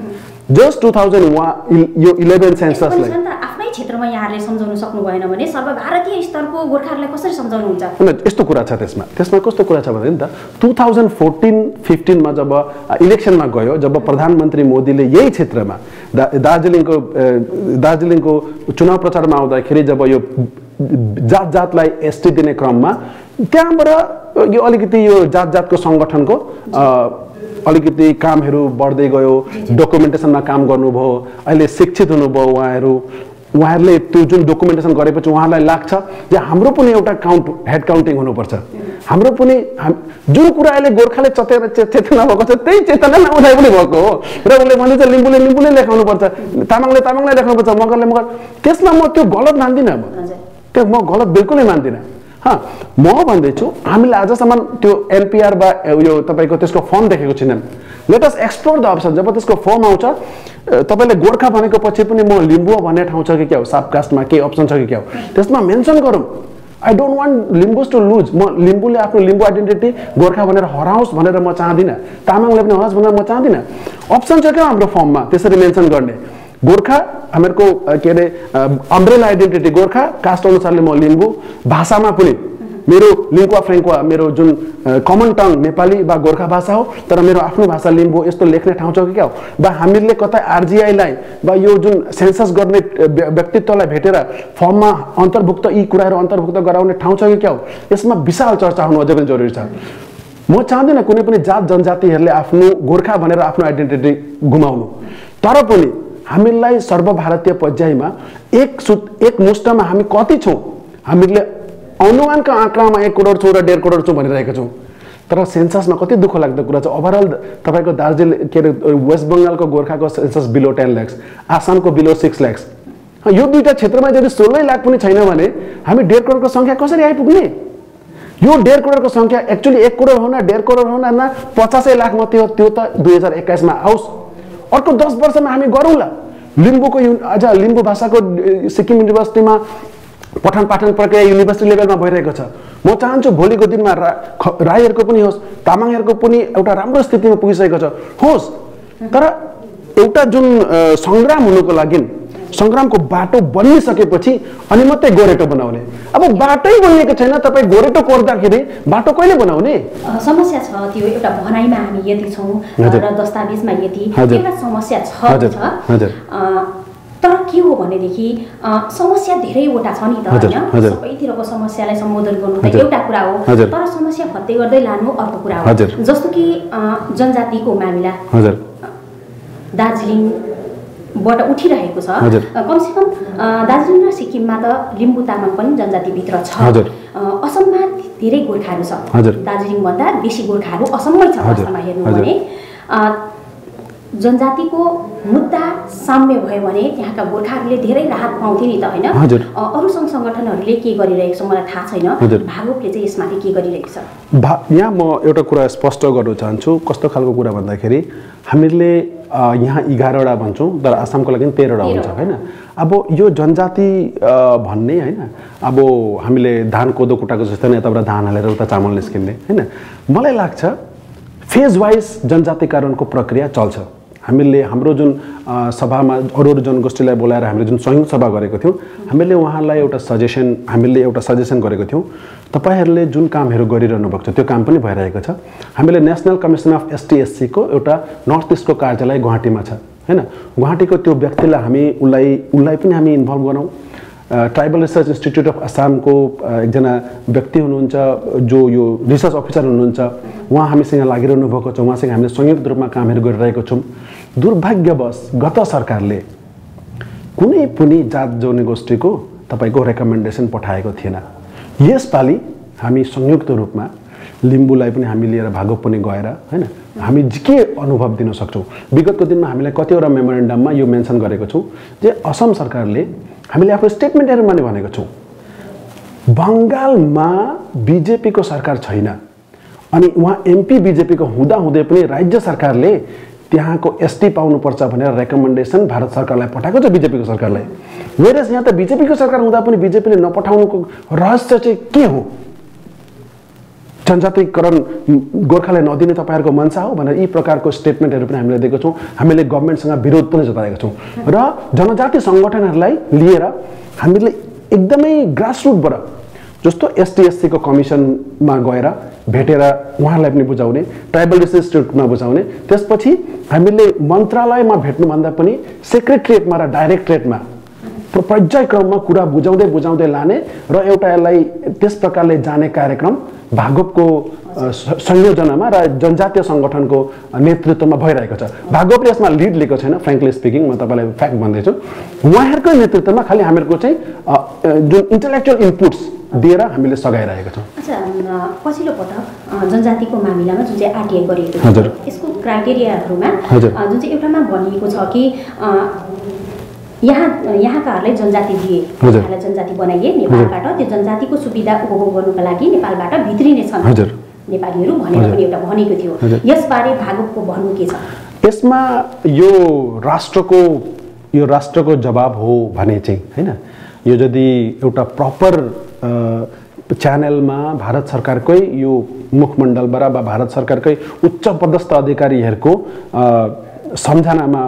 जस्ट टु थाउजन्ड वान यो इलेभेन सेन्ससलाई आफ्नै क्षेत्रमा यहाँहरूले सम्झाउन सक्नु भएन भने सर्वभारतीय स्तरको गोर्खाहरूलाई कसरी सम्झाउनुहुन्छ? यस्तो कुरा छ त्यसमा। त्यसमा कस्तो कुरा छ भने नि त टु थाउजन्ड फोर्टिन फिफ्टिनमा जब इलेक्सनमा गयो जब प्रधानमन्त्री मोदीले यही क्षेत्रमा दा दार्जिलिङको दार्जिलिङको चुनाव प्रचारमा आउँदाखेरि जब यो जात जातलाई एसटी दिने क्रममा त्यहाँबाट यो अलिकति यो जात जातको सङ्गठनको अलिकति कामहरू बढ्दै गयो डकुमेन्टेसनमा काम गर्नुभयो अहिले शिक्षित हुनुभयो उहाँहरू। उहाँहरूले त्यो जुन डकुमेन्टेसन गरेपछि उहाँलाई लाग्छ जे हाम्रो पनि एउटा काउन्ट हेड काउन्टिङ हुनुपर्छ। हाम्रो पनि हाम जुन कुरा अहिले गोर्खाले चेतना चे- चेतना भएको छ त्यही चेतना नै उनीहरू पनि भएको हो। र उसले भन्छ लिम्बूले लिम्बूले लेखाउनुपर्छ तामाङले तामाङलाई लेखाउनुपर्छ मगरले मगर त्यसमा म त्यो गलत मान्दिनँ अब। हजुर। त्यो म गलत बिल्कुलै मान्दिनँ। म भन्दैछु हामीले आजसम्म त्यो एनपिआर वा यो तपाईँको त्यसको फर्म देखेको छैनौँ। Let us explore the option जब त्यसको फर्म आउँछ तपाईँले गोर्खा भनेको पछि पनि म लिम्बू भन्ने ठाउँ छ कि क्या हो? साबकास्टमा केही अप्सन छ कि क्या हो? त्यसमा मेन्सन गरौँ। I don't want Limbus to lose म लिम्बूले आफ्नो लिम्बू आइडेन्टिटी गोर्खा भनेर हराओस् भनेर म चाहदिनँ। तामाङले पनि हराओस् भनेर म चाहदिनँ। अप्सन छ क्या हाम्रो फर्ममा त्यसरी मेन्सन गर्ने। गोर्खा हामीहरूको के अरे अम्ब्रेला आइडेन्टिटी गोर्खा कास्ट अनुसारले म लिम्बू भाषामा पनि मेरो लिङ्कुवा फ्रेङ्कुवा मेरो जुन कमन टङ नेपाली वा गोर्खा भाषा हो तर मेरो आफ्नो भाषा लिम्बू यस्तो लेख्ने ठाउँ छ कि क्या हो? वा हामीले कतै आरजिआईलाई वा यो जुन सेन्सस गर्ने व्य- व्यक्तित्वलाई भेटेर फर्ममा अन्तर्भुक्त यी कुराहरू अन्तर्भुक्त गराउने ठाउँ छ कि क्या हो? यसमा विशाल चर्चा हुनु अझै पनि जरुरी छ। म चाहँदिनँ कुनै पनि जात जनजातिहरूले आफ्नो गोर्खा भनेर आफ्नो आइडेन्टिटी गुमाउनु। तर पनि हामीलाई सर्वभारतीय पर्यायमा एक सुत एक मुष्टमा हामी कति छौँ? हामीले अनुमानका आँकडामा एक करोड छौँ र डेढ करोड छौँ भनिरहेका छौँ। तर सेन्ससमा कति दुःख लाग्दो कुरा छ? ओभरअल तपाईँको दार्जिलिङ के अरे वेस्ट बङ्गालको गोर्खाको सेन्सस बिलो टेन ल्याक्स आसामको बिलो सिक्स ल्याक्स। यो दुईवटा क्षेत्रमा यदि सोह्रै लाख पनि छैन भने हामी डेढ करोडको सङ्ख्या कसरी आइपुग्ने? यो डेढ करोडको सङ्ख्या एक्चुली एक करोड हुन डेढ करोड हुन न पचासै लाख मात्रै हो त्यो त दुई हजार एक्काइसमा आओस्। अर्को दस वर्षमा हामी गरौँला लिम्बूको यु अझ लिम्बू भाषाको सिक्किम युनिभर्सिटीमा पठन पाठन प्रक्रिया युनिभर्सिटी लेभलमा भइरहेको छ। म चाहन्छु भोलिको दिनमा रा राईहरूको पनि होस् तामाङहरूको पनि एउटा राम्रो स्थितिमा पुगिसकेको छ। होस् तर एउटा जुन सङ्ग्राम हुनुको लागि सङ्ग्रामको बाटो बनिसकेपछि अनि मात्रै गोरेटो बनाउने अब बाटै बनिएको छैन तपाईँ गोरेटो कोर्दाखेरि बाटो कहिले बनाउने समस्या छ त्यो एउटा भनाइमा हामी यति छौँ। र दस्तावेजमा यति। एउटा समस्या छ तर के हो भनेदेखि समस्या धेरैवटा छ नि त होइन। सबैतिरको समस्यालाई सम्बोधन गर्नु त। एउटा कुरा हो। तर समस्या भत्ते गर्दै लानु अर्को कुरा हो। जस्तो कि जनजातिको मामिला हजुर दार्जिलिङबाट उठिरहेको छ। कमसेकम दार्जिलिङ र सिक्किममा त लिम्बू तामाङ पनि जनजातिभित्र छ। असममा धेरै गोर्खाहरू छ। दार्जिलिङभन्दा बेसी गोर्खाहरू असममै छ। वास्तवमा हेर्नु। भने। जनजातिको मुद्दा साम्य भयो भने त्यहाँका गोर्खाहरूले धेरै राहत पाउँथे नि त होइन? अरू सङ्घ सङ्गठनहरूले के गरिरहेको छ मलाई थाहा छैन। भागवतले चाहिँ यसमाथि के गरिरहेको छ? भा यहाँ म एउटा कुरा स्पष्ट गर्न चाहन्छु। कस्तो खालको कुरा भन्दाखेरि हामीले यहाँ एघारवटा भन्छौँ तर आसामको लागि तेह्रवटा हुन्छ। होइन? अब यो जनजाति भन्ने होइन? अब हामीले धान कोदो कुटाएको जस्तै नै यताबाट धान हालेर उता चामल निस्किने होइन? मलाई लाग्छ फेज वाइज जनजातिकरणको प्रक्रिया चल्छ। हामीले हाम्रो जुन सभामा अरू अरू जनगोष्ठीलाई बोलाएर हामीले जुन संयुक्त सभा गरेको थियौँ हामीले उहाँलाई एउटा सजेसन हामीले एउटा सजेसन गरेको थियौँ। तपाईँहरूले जुन कामहरू गरिरहनु भएको छ त्यो काम पनि भइरहेको छ। हामीले नेसनल कमिसन अफ एसटिएससीको एउटा नर्थ इस्टको कार्यालय गुवाहाटीमा छ होइन? गुवाहाटीको त्यो व्यक्तिलाई हामी उसलाई उसलाई पनि हामी इन्भल्भ गरौँ। ट्राइबल रिसर्च इन्स्टिट्युट अफ आसामको एकजना व्यक्ति हुनुहुन्छ जो यो रिसर्च अफिसर हुनुहुन्छ। उहाँ हामीसँग लागिरहनु भएको छ। उहाँसँग हामीले संयुक्त रूपमा कामहरू गरिरहेको छौँ। दुर्भाग्यवश गत सरकारले कुनै पनि जात जौने गोष्ठीको तपाईँको रेकमेन्डेसन पठाएको थिएन। यसपालि हामी संयुक्त रूपमा लिम्बूलाई पनि हामी लिएर भागोप पनि गएर होइन हामी के अनुभव दिन सक्छौँ? विगतको दिनमा हामीलाई कतिवटा मेमोरेन्डममा यो मेन्सन गरेको छौँ जे असम सरकारले हामीले आफ्नो स्टेटमेन्टहरूमा नै भनेको छौँ बङ्गालमा बिजेपीको सरकार छैन अनि उहाँ एमपी बिजेपीको हुँदाहुँदै पनि राज्य सरकारले त्यहाँको एसटी पाउनुपर्छ भनेर रेकमेन्डेसन भारत सरकारलाई पठाएको छ बिजेपीको सरकारलाई। वेरस यहाँ त बिजेपीको सरकार हुँदा पनि बिजेपीले नपठाउनुको रहस्य चाहिँ के हो? जनजातिकरण गोर्खालाई नदिने तपाईँहरूको मनसा हो भनेर यी प्रकारको स्टेटमेन्टहरू पनि हामीले दिएको छौँ। हामीले गभर्मेन्टसँग विरोध पनि जताएका छौँ। र जनजाति सङ्गठनहरूलाई लिएर हामीले एकदमै ग्रासरुटबाट जस्तो एसटिएससीको कमिसनमा गएर भेटेर उहाँलाई पनि बुझाउने ट्राइबल इन्स्टिट्युटमा बुझाउने। त्यसपछि हामीले मन्त्रालयमा भेट्नुभन्दा पनि सेक्रेटरिएटमा र डाइरेक्टरेटमा प्र- पर्यायक्रममा कुरा बुझाउँदै बुझाउँदै लाने र एउटा यसलाई त्यस प्रकारले जाने कार्यक्रम स- संयोजनामा र जनजातीय सङ्गठनको नेतृत्वमा भइरहेको छ। भागवतले यसमा लिड लिएको छैन फ्रेङ्कली स्पिकिङ म तपाईँलाई फ्याक्ट भन्दैछु। उहाँहरूकै नेतृत्वमा खालि हामीहरूको चाहिँ जुन इन्टेलेक्चुअल इनपुट्स दिएर हामीले सघाइरहेका छौँ। पछिल्लो पटक जनजातिको मामिलामा जुन चाहिँ आरटिआई गरिएको हजुर। थियो यसको क्राइटेरियाहरूमा जुन चाहिँ एउटामा भनिएको छ कि यहाँ यहाँकाहरूलाई जनजाति दिए। यहाँलाई जनजाति बनाइए नेपालबाट त्यो जनजातिको सुविधा उपभोग गर्नुको लागि नेपालबाट भित्रिने छन्। नेपालीहरू भनेर। पनि एउटा भनेको थियो। यसबारे भागवतको भन्नु के छ यसमा यो राष्ट्रको यो राष्ट्रको जवाब हो भने चाहिँ होइन यो यदि एउटा प्रपर च्यानलमा भारत सरकारकै यो मुखमण्डलबाट वा भारत सरकारकै उच्च पदस्थ अधिकारीहरूको सम्झनामा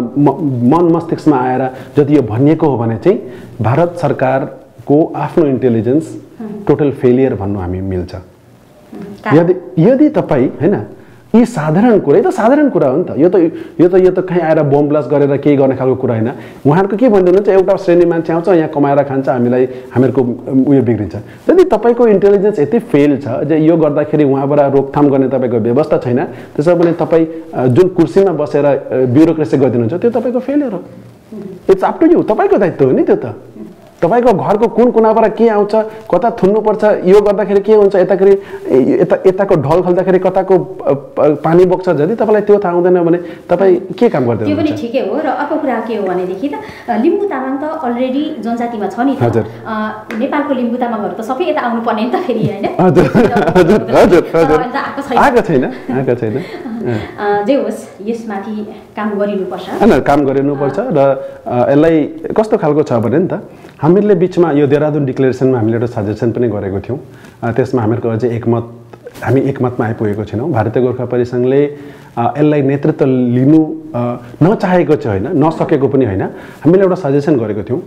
मन मस्तिष्कमा आएर यदि यो भनिएको हो भने चाहिँ भारत सरकारको आफ्नो इन्टेलिजेन्स टोटल फेलियर भन्नु हामी मिल्छ। यदि यदि तपाईँ होइन यी साधारण कुरा यो त साधारण कुरा हो नि त। यो त यो त यो त कहीँ आएर बम ब्लास्ट गरेर केही गर्ने खालको कुरा होइन। उहाँहरूको के भनिदिनुहुन्छ एउटा श्रेणी मान्छे आउँछ यहाँ कमाएर खान्छ हामीलाई हामीहरूको उयो बिग्रिन्छ। यदि तपाईँको इन्टेलिजेन्स यति फेल छ जे यो गर्दाखेरि उहाँबाट रोकथाम गर्ने तपाईँको व्यवस्था छैन त्यसो भने तपाईँ जुन कुर्सीमा बसेर ब्युरोक्रेसी गरिदिनुहुन्छ त्यो तपाईँको फेलियर हो। इट्स अप टु यु तपाईँको दायित्व हो नि त्यो त। तपाईँको घरको कुन कुनाबाट के आउँछ कता थुन्नुपर्छ यो गर्दाखेरि के हुन्छ यताखेरि यता यताको ढल खोल्दाखेरि कताको पानी बग्छ यदि तपाईँलाई त्यो थाहा हुँदैन भने तपाईँ के काम गर्दै त्यो पनि ठिकै हो र अर्को कुरा के हो भनेदेखि त लिम्बू तामाङ त अलरेडी जनजातिमा छ नि हजुर। नेपालको लिम्बू तामाङहरू त सबै यता आउनु पर्ने नि त फेरि होइन? <laughs> आएको छैन। आएको <laughs> जे होस् यसमाथि काम गरिनुपर्छ। होइन काम गरिनुपर्छ र यसलाई कस्तो खालको छ भने नि त हामीले बिचमा यो देहरादुन डिक्लेरेसनमा हामीले एउटा सजेसन पनि गरेको थियौँ। त्यसमा हामीहरूको अझै एकमत हामी एकमतमा आइपुगेको छैनौँ। भारतीय गोर्खा परिसङ्घले यसलाई नेतृत्व लिनु नचाहेको चाहिँ होइन नसकेको पनि होइन। हामीले एउटा सजेसन गरेको थियौँ।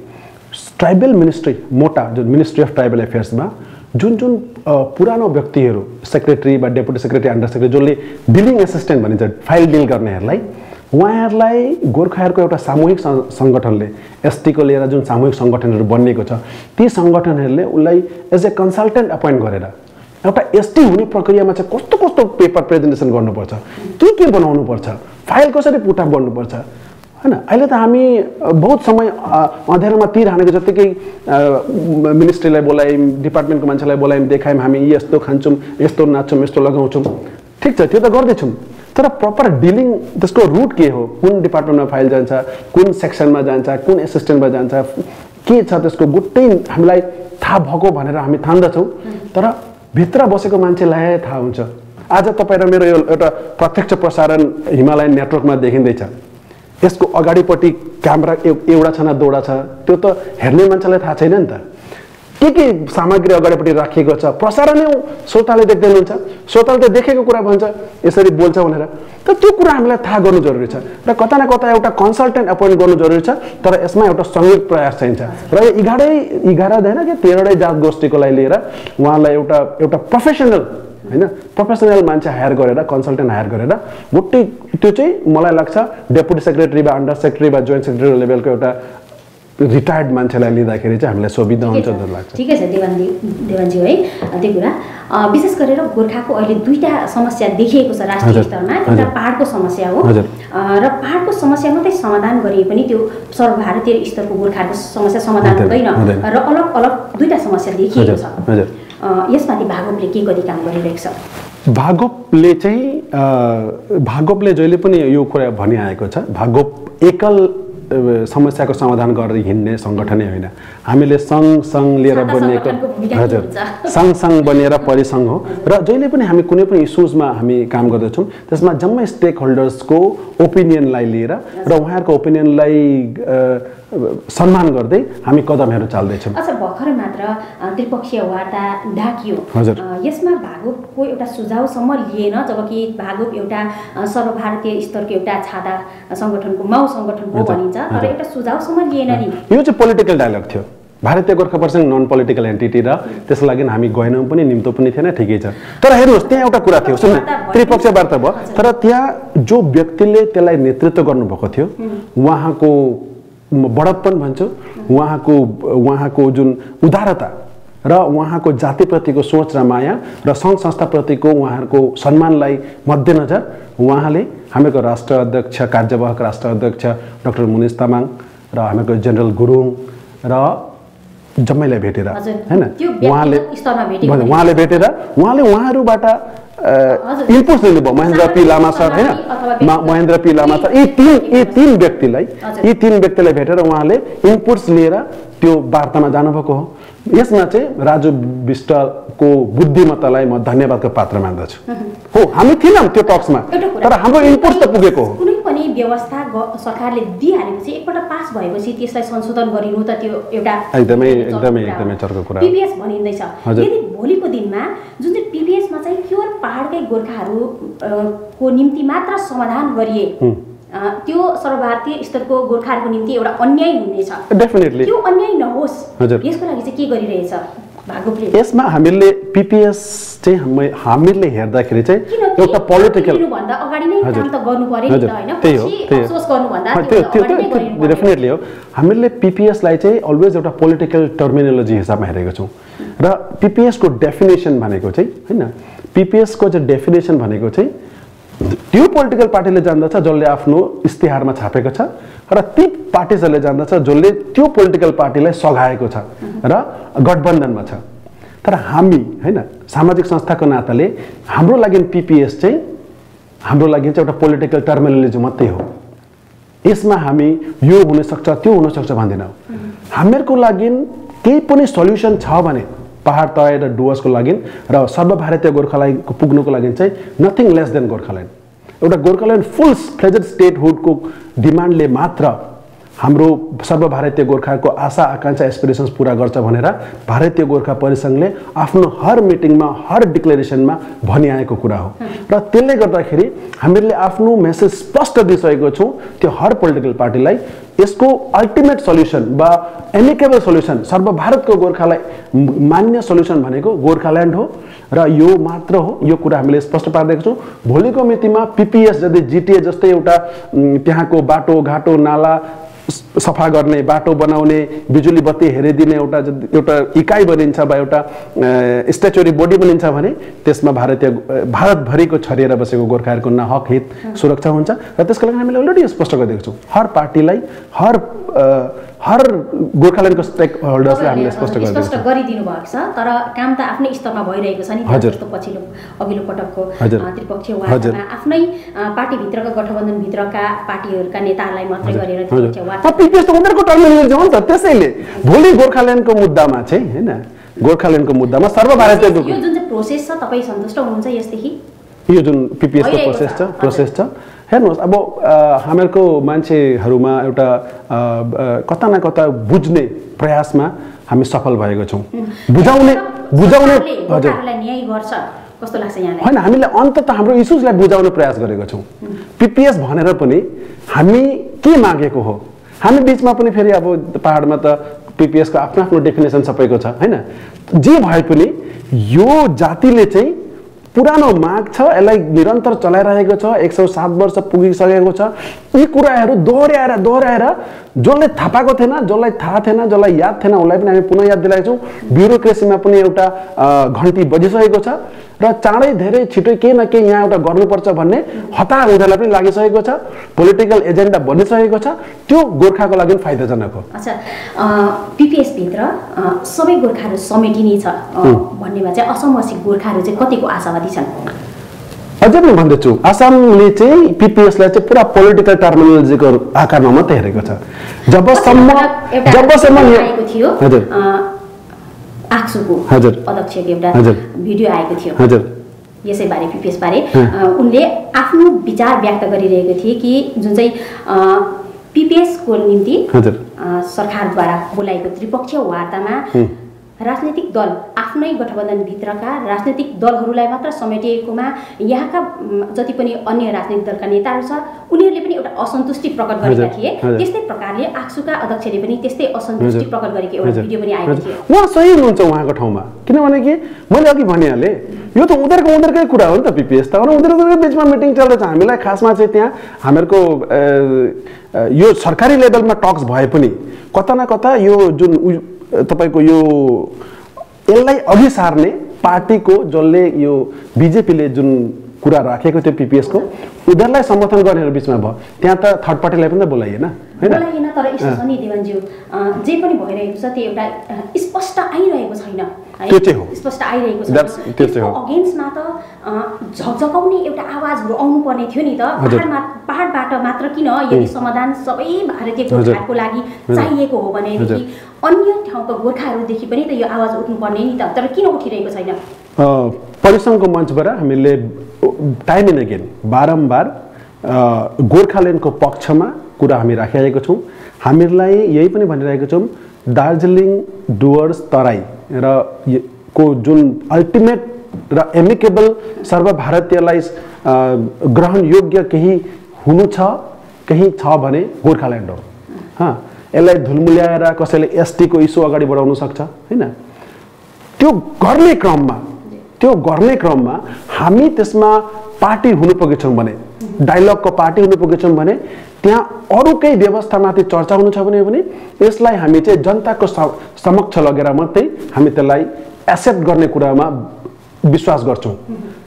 ट्राइबल मिनिस्ट्री मोटा जुन मिनिस्ट्री अफ ट्राइबल एफेयर्समा जुन जुन पुरानो व्यक्तिहरू सेक्रेटरी वा डेपुटी सेक्रेटरी अन्डर सेक्रेटरी जसले डिलिङ एसिस्टेन्ट भनिन्छ फाइल डिल गर्नेहरूलाई उहाँहरूलाई गोर्खाहरूको एउटा सामूहिक सङ्गठनले एसटीको लिएर जुन सामूहिक सङ्गठनहरू बनिएको छ ती सङ्गठनहरूले उसलाई एज ए कन्सल्टेन्ट अपोइन्ट गरेर एउटा एसटी हुने प्रक्रियामा चाहिँ कस्तो कस्तो पेपर प्रेजेन्टेसन गर्नुपर्छ के के बनाउनुपर्छ फाइल कसरी पुटअप गर्नुपर्छ होइन? अहिले त हामी बहुत समय अँध्यारोमा तीर हानेको जत्तिकै मिनिस्ट्रीलाई बोलायौँ डिपार्टमेन्टको मान्छेलाई बोलायौँ देखायौँ हामी यस्तो खान्छौँ यस्तो नाच्छौँ यस्तो लगाउँछौँ। ठिक छ त्यो त गर्दैछौँ। तर प्रपर डिलिङ त्यसको रुट के हो? कुन डिपार्टमेन्टमा फाइल जान्छ कुन सेक्सनमा जान्छ कुन एसिस्टेन्टमा जान्छ के छ त्यसको गुट्टै हामीलाई थाहा भएको भनेर हामी ठान्दछौँ। तर भित्र बसेको मान्छेलाई थाहा हुन्छ। आज तपाईँ र मेरो यो एउटा प्रत्यक्ष प्रसारण हिमालयन नेटवर्कमा देखिँदैछ। यसको अगाडिपट्टि क्यामेरा एउ- एउटा छ न दुईवटा छ। त्यो त हेर्ने मान्छेलाई थाहा छैन नि त। के के सामग्री अगाडिपट्टि राखिएको छ? प्रसारणै श्रोताले देख्दै हुनुहुन्छ श्रोताले त देखेको कुरा भन्छ यसरी बोल्छ भनेर। त त्यो कुरा हामीलाई थाहा गर्नु जरुरी छ। र कता न कता एउटा कन्सल्टेन्ट एपोइन्ट गर्नु जरुरी छ तर यसमा एउटा संयुक्त प्रयास चाहिन्छ। र यो एघारै एघार होइन कि तेह्रवटै जात गोष्ठीकोलाई लिएर उहाँलाई एउटा एउटा प्रोफेसनल होइन प्रोफेसनल मान्छे हायर गरेर कन्सल्टेन्ट हायर गरेर मोटै त्यो चाहिँ मलाई लाग्छ डेपुटी सेक्रेटरी वा अन्डर सेक्रेटरी वा जोइन्ट सेक्रेटरी लेभलको एउटा रिटायर्ड मान्छेलाई लिँदाखेरि चाहिँ हामीलाई सुविधा हुन्छ जस्तो लाग्छ। ठिकै छ देवानजी देवानजी है त्यो कुरा। विशेष गरेर गोर्खाको अहिले दुईवटा समस्या देखिएको छ राष्ट्रिय स्तरमा एउटा। पाहाडको समस्या हो। र पाहाडको समस्या मात्रै समाधान गरिए पनि त्यो सर्वभारतीय स्तरको गोर्खाको समस्या समाधान हुँदैन। र अलग अलग दुईवटा समस्या देखिएको छ। यसमाथि भागवतले के गरी काम गरिरहेको छ? भागोपले चाहिँ भागोपले जहिले पनि यो कुरा भनिआएको छ। भागोप एकल समस्याको समाधान गरेर हिँड्ने सङ्गठनै होइन। हामीले सङ्घ सङ्घ लिएर बनिएको हजुर? सङ्घ सङ्घ बनिएर परिसङ्घ हो। र जहिले पनि हामी कुनै पनि इस्युजमा हामी काम गर्दछौँ त्यसमा जम्मै स्टेक होल्डर्सको ओपिनियनलाई लिएर र उहाँहरूको ओपिनियनलाई सम्मान गर्दै हामी कदमहरू चाल्दैछौँ। अच्छा भर्खर मात्र त्रिपक्षीय वार्ता डाकियो हजुर। यसमा भागवतको एउटा सुझावसम्म लिएन जबकि भागवत एउटा सर्वभारतीय स्तरको एउटा छाता सङ्गठनको माउ सङ्गठन हो हजुर, भनिन्छ। तर। एउटा सुझावसम्म लिएन नि। यो चाहिँ पोलिटिकल डायलग थियो। भारतीय गोर्खा परिसङ्घ नन पोलिटिकल एन्टिटी र त्यसको लागि हामी गएनौँ पनि निम्तो पनि थिएन ठिकै छ। तर हेर्नुहोस् त्यहाँ एउटा कुरा थियो सुन्नु। त्रिपक्षीय वार्ता भयो। तर त्यहाँ जो व्यक्तिले त्यसलाई नेतृत्व गर्नुभएको थियो उहाँको बडप्पन भन्छु उहाँको उहाँको जुन उदारता र उहाँको जातिप्रतिको सोच र माया र सङ्घ संस्थाप्रतिको उहाँहरूको सम्मानलाई मध्यनजर उहाँले हामीहरूको राष्ट्र अध्यक्ष कार्यवाहक राष्ट्र अध्यक्ष डाक्टर मुनिस तामाङ र हामीहरूको जेनरल गुरुङ र जम्मैलाई भेटेर। होइन पनि उहाँले भेटेर उहाँले उहाँहरूबाट इन्पुट्स लिनुभयो महेन्द्र पी लामा सर होइन? महेन्द्र पी लामा सर यी तिन यी तिन व्यक्तिलाई। यी तिन व्यक्तिलाई भेटेर उहाँले इन्पुट्स लिएर त्यो वार्तामा जानुभएको हो। यसमा चाहिँ राजु विष्टको बुद्धिमत्तालाई म धन्यवादको पात्र मान्दछु। हो हामी थिएनौँ त्यो टक्समा तर हाम्रो इन्पुट्स त पुगेको हो। कुनै पनि व्यवस्था सरकारले दिइहालेपछि एकपल्ट पास भएपछि त्यसलाई संशोधन गरिनु त त्यो एउटा एकदमै- एकदमै-। एकदमै चर्को कुरा भनिँदैछ। यदि भोलिको दिनमा जुन चाहिँ पिबिएसमा चाहिँ केवल पाहाडकै गोर्खाहरू अ, को निम्ति मात्र समाधान गरिए त्यो सर्वभारतीय स्तरको गोर्खाहरूको निम्ति एउटा अन्याय हुनेछ। डेफिनेटली त्यो अन्याय नहोस्। यसको लागि चाहिँ के गरिरहेछ यसमा हामीले पिपिएस चाहिँ हामी हामीहरूले हेर्दाखेरि चाहिँ एउटा पोलिटिकल। डेफिनेटली हो हामीले पिपिएसलाई चाहिँ अलवेज एउटा पोलिटिकल टर्मिनोलोजी हिसाबमा हेरेको छौँ। र पिपिएसको डेफिनेसन भनेको चाहिँ होइन? पिपिएसको चाहिँ डेफिनेसन भनेको चाहिँ त्यो पोलिटिकल पार्टीले जान्दछ जसले आफ्नो इस्तिहारमा छापेको छ र ती पार्टिजहरूले जान्दछ जसले त्यो पोलिटिकल पार्टीलाई सघाएको छ र गठबन्धनमा छ। तर हामी होइन सामाजिक संस्थाको नाताले हाम्रो लागि पिपिएस चाहिँ हाम्रो लागि चाहिँ एउटा पोलिटिकल टर्मिनोलोजी मात्रै हो। यसमा हामी यो हुनसक्छ त्यो हुनसक्छ भन्दैनौँ। हामीहरूको लागि केही पनि सल्युसन छ भने पहाड तराई र डुवर्सको लागि र सर्वभारतीय गोर्खाल्यान्डको पुग्नुको लागि चाहिँ नथिङ लेस देन गोर्खाल्यान्ड। एउटा गोर्खाल्यान्ड फुल फ्लेजेड स्टेटहुडको डिमान्डले मात्र हाम्रो सर्वभारतीय गोर्खाको आशा आकाङ्क्षा एसपिरेसन्स पुरा गर्छ भनेर भारतीय गोर्खा परिसङ्घले आफ्नो हर मिटिङमा हर डिक्लेरेसनमा भनिआएको कुरा हो। र त्यसले गर्दाखेरि हामीले आफ्नो मेसेज स्पष्ट दिइसकेको छौँ त्यो हर पोलिटिकल पार्टीलाई यसको अल्टिमेट सल्युसन वा एमिकेबल सल्युसन सर्वभारतको गोर्खालाई मान्य सल्युसन भनेको गोर्खाल्यान्ड हो। र यो मात्र हो यो कुरा हामीले स्पष्ट पारिदिएको छौँ। भोलिको मितिमा पिपिएस यदि जिटिए जस्तै एउटा त्यहाँको बाटो घाटो नाला सफा गर्ने बाटो बनाउने बिजुली बत्ती हेरिदिने एउटा एउटा इकाइ बनिन्छ वा एउटा स्ट्याचुरी बडी बनिन्छ भने त्यसमा भारतीय भारतभरिको छरिएर बसेको गोर्खाहरूको न हक हित सुरक्षा हुन्छ। र त्यसको लागि हामीले अलरेडी स्पष्ट गरिदिएको छौँ। हर पार्टीलाई हर हर गोर्खाल्यान्डको स्टेक होल्डर्सलाई हामीले स्पष्ट स्पष्ट गरिदिनु भएको छ तर काम त आफ्नै स्तरमा भइरहेको छ नि। जस्तो पछिल्लो अघिल्लो पटकको त्रिपक्षीय। वार्तामा आफ्नै पार्टीभित्रका गठबन्धनभित्रका पार्टीहरूका नेताहरूलाई मात्रै गरेर त्रिपक्षीय वार्ता पिपिएस त उनीहरूको टर्मिनोलोजी हो नि त त्यसैले भोलि गोर्खाल्यान्डको मुद्दामा चाहिँ होइन? गोर्खाल्यान्डको मुद्दामा सर्वभारतीय यो जुन चाहिँ प्रोसेस छ तपाईँ सन्तुष्ट हुनुहुन्छ यसदेखि? यो जुन पिपिएसको प्रोसेस छ। प्रोसेस छ। हेर्नुहोस् अब हामीहरूको मान्छेहरूमा एउटा कता न कता बुझ्ने प्रयासमा हामी सफल भएको छौँ। बुझाउने बुझाउने हजुर। होइन हामीले अन्तत हाम्रो इस्युजलाई बुझाउने प्रयास गरेको छौँ। पिपिएस भनेर पनि हामी के मागेको हो? हामी बिचमा पनि फेरि अब पाहाडमा त पिपिएसको आफ्नो आफ्नो डेफिनेसन सबैको छ होइन? जे भए पनि यो जातिले चाहिँ पुरानो माग छ यसलाई निरन्तर चलाइरहेको छ एक सौ सात वर्ष पुगिसकेको छ। यी कुराहरू दोहोऱ्याएर दोहोऱ्याएर जसले थाहा पाएको थिएन जसलाई थाहा थिएन जसलाई याद थिएन उसलाई पनि हामी पुनः याद दिलाएको छौँ। ब्युरोक्रेसीमा पनि एउटा घन्टी बजिसकेको छ। र चाँडै धेरै छिटै केही न केही यहाँ एउटा गर्नुपर्छ भन्ने हतार उनीहरूलाई पनि लागिसकेको छ पोलिटिकल एजेन्डा बनिसकेको छ। त्यो गोर्खाको लागि फाइदाजनक हो। अच्छा पिपिएसभित्र सबै गोर्खाहरू समेटिने छ भन्नेमा चाहिँ असमवासी गोर्खाहरू चाहिँ कतिको आशावादी छन्? अझै पनि भन्दैछु आसामले चाहिँ पिपिएसलाई चाहिँ पुरा पोलिटिकल टर्मिनोलोजीको आकारमा मात्रै हेरेको छ। जबसम्म जबसम्म थियो हजुर। आक्सुको हजुर। अध्यक्षको एउटा। भिडियो आएको थियो यसैबारे पिपिएस बारे हँ। अ, उनले आफ्नो विचार व्यक्त गरिरहेको थिए कि जुन चाहिँ पिपिएसको निम्ति सरकारद्वारा बोलाएको त्रिपक्षीय वार्तामा। राजनैतिक दल आफ्नै गठबन्धनभित्रका राजनैतिक दलहरूलाई मात्र समेटिएकोमा यहाँका जति पनि अन्य राजनैतिक दलका नेताहरू छ उनीहरूले पनि एउटा असन्तुष्टि प्रकट गरेका थिए। त्यस्तै प्रकारले आक्सुका अध्यक्षले पनि त्यस्तै असन्तुष्टि। प्रकट गरेको एउटा भिडियो पनि आएको। थियो उहाँ सही हुनुहुन्छ उहाँको ठाउँमा किनभने कि मैले अघि भनिहालेँ यो त उनीहरूको उनीहरूकै कुरा हो नि त पिपिएस त उनीहरूको बिचमा मिटिङ चल्दैछ हामीलाई खासमा चाहिँ त्यहाँ हामीहरूको यो सरकारी लेभलमा टक्स भए पनि कता न कता यो जुन तपाईँको यो यसलाई अघि सार्ने पार्टीको जसले यो बिजेपीले जुन कुरा राखेको थियो पिपिएसको उनीहरूलाई समर्थन गर्नेहरू बिचमा भयो। त्यहाँ त थर्ड पार्टीलाई पनि त बोलाइएन होइन? तर यस्तो छ नि देवानज्यू जे पनि भइरहेको छ त्यो एउटा स्पष्ट आइरहेको छैन? त्यो चाहिँ हो। स्पष्ट आइरहेको हो। अगेन्स्टमा त झकझकाउने एउटा आवाजहरू आउनु पर्ने थियो नि त। पहाडमा पहाडबाट मात्र किन यदि समाधान सबै भारतीय। गोर्खाहरूको लागि चाहिएको हो भनेदेखि। अन्य ठाउँका गोर्खाहरूदेखि पनि त यो आवाज उठ्नु पर्ने नि त तर किन उठिरहेको छैन परिसङ्घको मञ्चबाट हामीले टाइम इन अगेन बारम्बार गोर्खाल्यान्डको पक्षमा कुरा हामी राखिरहेको छौँ हामीलाई यही पनि भनिरहेको छौँ दार्जिलिङ डुवर्स तराई र को जुन अल्टिमेट र एमिकेबल सर्वभारतीयलाई ग्रहण योग्य केही हुनु छ केही छ भने गोर्खाल्यान्ड हो हँ यसलाई धुलमुल्याएर कसैले एसटीको इस्यु अगाडि बढाउन सक्छ होइन? त्यो गर्ने क्रममा त्यो गर्ने क्रममा हामी त्यसमा पार्टी हुनु पुगेछौँ भने डाइलगको पार्टी हुनु पुगेछौँ भने त्यहाँ अरू केही व्यवस्थामाथि चर्चा हुनु छ भने पनि यसलाई हामी चाहिँ जनताको समक्ष लगेर मात्रै हामी त्यसलाई एक्सेप्ट गर्ने कुरामा विश्वास गर्छौँ।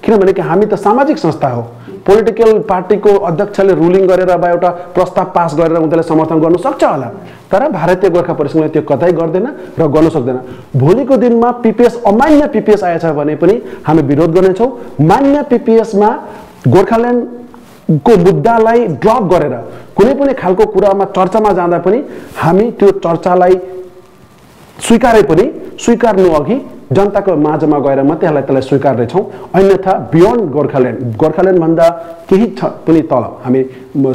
किनभने कि हामी त सामाजिक संस्था हो। पोलिटिकल पार्टीको अध्यक्षले रुलिङ गरेर अब एउटा प्रस्ताव पास गरेर उनीहरूले समर्थन गर्नु सक्छ होला। तर भारतीय गोर्खा परिषदले त्यो कतै गर्दैन र गर्नु सक्दैन। भोलिको दिनमा पिपिएस अमान्य पिपिएस आएछ भने पनि हामी विरोध गर्नेछौँ। मान्य पिपिएसमा गोर्खाल्यान्डको मुद्दालाई ड्रप गरेर कुनै पनि खालको कुरामा चर्चामा जाँदा पनि हामी त्यो चर्चालाई स्वीकारे पनि स्वीकार्नु अघि जनताको माझमा गएर मात्रै यसलाई त्यसलाई स्वीकार्नेछौँ अन्यथा बियोन्ड गोर्खाल्यान्ड गोर्खाल्यान्डभन्दा केही छ पनि तल हामी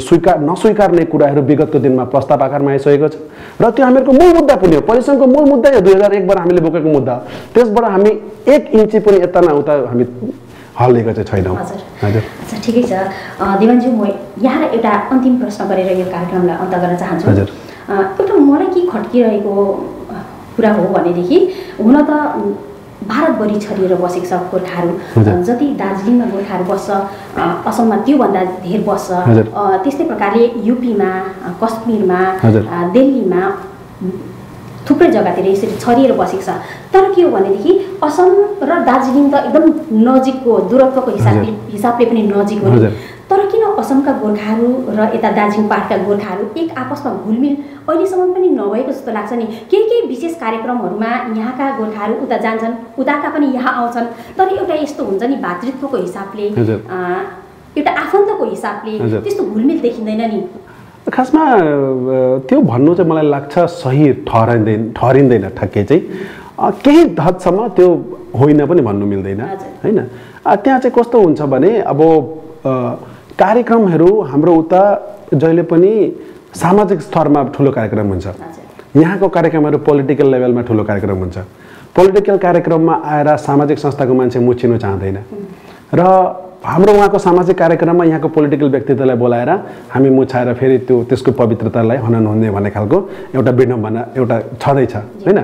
स्वीकार नस्वीकार्ने कुराहरू विगतको दिनमा प्रस्ताव आकारमा आइसकेको छ। र त्यो हामीहरूको मूल मुद्दा पनि हो। परिसङ्घको मूल मुद्दा हो दुई हजार एकबाट हामीले बोकेको मुद्दा त्यसबाट हामी एक इन्ची पनि यता न उता हामी हल्लिएको चाहिँ छैनौँ। हजुर। अच्छा ठिकै छ। देवानजी म यहाँलाई एउटा अन्तिम प्रश्न गरेर यो कार्यक्रमलाई अन्त गर्न चाहन्छु। हजुर। एउटा मलाई के खड्किरहेको कुरा हो भनेदेखि हुन त भारतभरि छरिएर बसेको छ गोर्खाहरू जति दार्जिलिङमा गोर्खाहरू बस्छ असममा त्योभन्दा धेर बस्छ। त्यस्तै प्रकारले युपीमा कश्मीरमा दिल्लीमा थुप्रै जग्गातिर यसरी छरिएर बसेको छ। तर के हो भनेदेखि असम र दार्जिलिङ त एकदम नजिकको दूरत्वको हिसाबले हिसाबले पनि नजिक हो तर किन असमका गोर्खाहरू र यता दार्जिलिङ पाहाडका गोर्खाहरू एक आपसमा घुलमिल अहिलेसम्म पनि नभएको जस्तो लाग्छ नि? केही केही विशेष कार्यक्रमहरूमा यहाँका गोर्खाहरू उता जान्छन् उताका पनि यहाँ आउँछन्। तर एउटा यस्तो हुन्छ नि भातृत्वको हिसाबले एउटा आफन्तको हिसाबले त्यस्तो घुलमिल देखिँदैन नि। खासमा त्यो भन्नु चाहिँ मलाई लाग्छ सही ठहराइँदैन ठहरिँदैन ठ्याक्कै चाहिँ। केही हदसम्म त्यो होइन पनि भन्नु मिल्दैन होइन? त्यहाँ चाहिँ कस्तो हुन्छ भने अब कार्यक्रमहरू हाम्रो उता जहिले पनि सामाजिक स्तरमा ठुलो कार्यक्रम हुन्छ। यहाँको कार्यक्रमहरू पोलिटिकल लेभलमा ठुलो कार्यक्रम हुन्छ। पोलिटिकल कार्यक्रममा आएर सामाजिक संस्थाको मान्छे मुछिनु चाहँदैन। र हाम्रो उहाँको सामाजिक कार्यक्रममा यहाँको पोलिटिकल व्यक्तित्वलाई बोलाएर हामी मुछाएर फेरि त्यो त्यसको पवित्रतालाई हनन हुने भन्ने खालको एउटा विडम्बना एउटा छँदैछ होइन?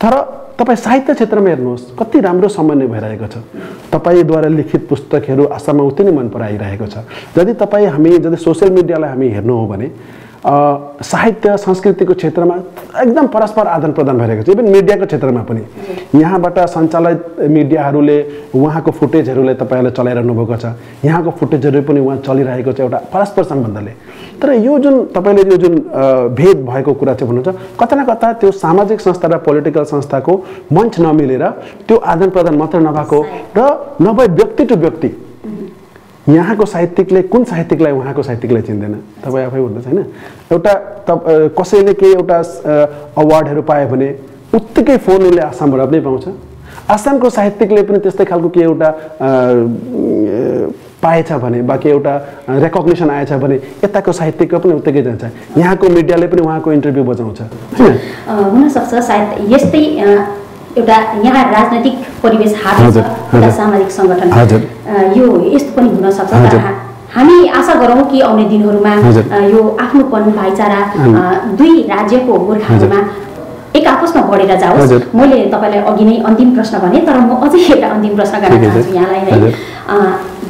तर तपाईँ साहित्य क्षेत्रमा हेर्नुहोस् कति राम्रो समन्वय भइरहेको छ। तपाईँद्वारा लिखित पुस्तकहरू आसाममा उति नै मन पराइरहेको छ। यदि तपाईँ हामी यदि सोसियल मिडियालाई हामी हेर्नु हो भने साहित्य संस्कृतिको क्षेत्रमा एकदम परस्पर आदान प्रदान भइरहेको छ। इभन मिडियाको क्षेत्रमा पनि। यहाँबाट सञ्चालित मिडियाहरूले उहाँको फुटेजहरूलाई तपाईँहरूले चलाइरहनु भएको छ। यहाँको फुटेजहरू पनि उहाँ चलिरहेको छ एउटा परस्पर सम्बन्धले। तर यो जुन तपाईँले यो जुन भेद भएको कुरा चाहिँ भन्नुहुन्छ कता न कता त्यो सामाजिक संस्था र पोलिटिकल संस्थाको मञ्च नमिलेर त्यो आदान प्रदान मात्र नभएको र नभए व्यक्ति टु व्यक्ति यहाँको साहित्यिकले कुन साहित्यिकलाई उहाँको साहित्यिकलाई चिन्दैन? तपाईँ आफै भन्नुहोस् होइन? एउटा त कसैले केही एउटा अवार्डहरू पायो भने उत्तिकै फोन उसले आसामबाट पनि पाउँछ। आसामको साहित्यिकले पनि त्यस्तै खालको केही एउटा पाएछ भने बाँकी एउटा रेकग्नेसन आएछ भने यताको साहित्यिकको पनि उत्तिकै जान्छ। यहाँको मिडियाले पनि उहाँको इन्टरभ्यू बजाउँछ हुनसक्छ सायद यस्तै एउटा यहाँ राजनैतिक परिवेश हात एउटा सामाजिक सङ्गठन। यो यस्तो पनि हुनसक्छ हामी आशा गरौँ कि आउने दिनहरूमा यो आफ्नोपन भाइचारा दुई राज्यको गोर्खाहरूमा एक आपसमा बढेर जाओस्। मैले तपाईँलाई अघि नै अन्तिम प्रश्न भने तर म अझै एउटा अन्तिम प्रश्न गर्न चाहन्छु यहाँलाई है।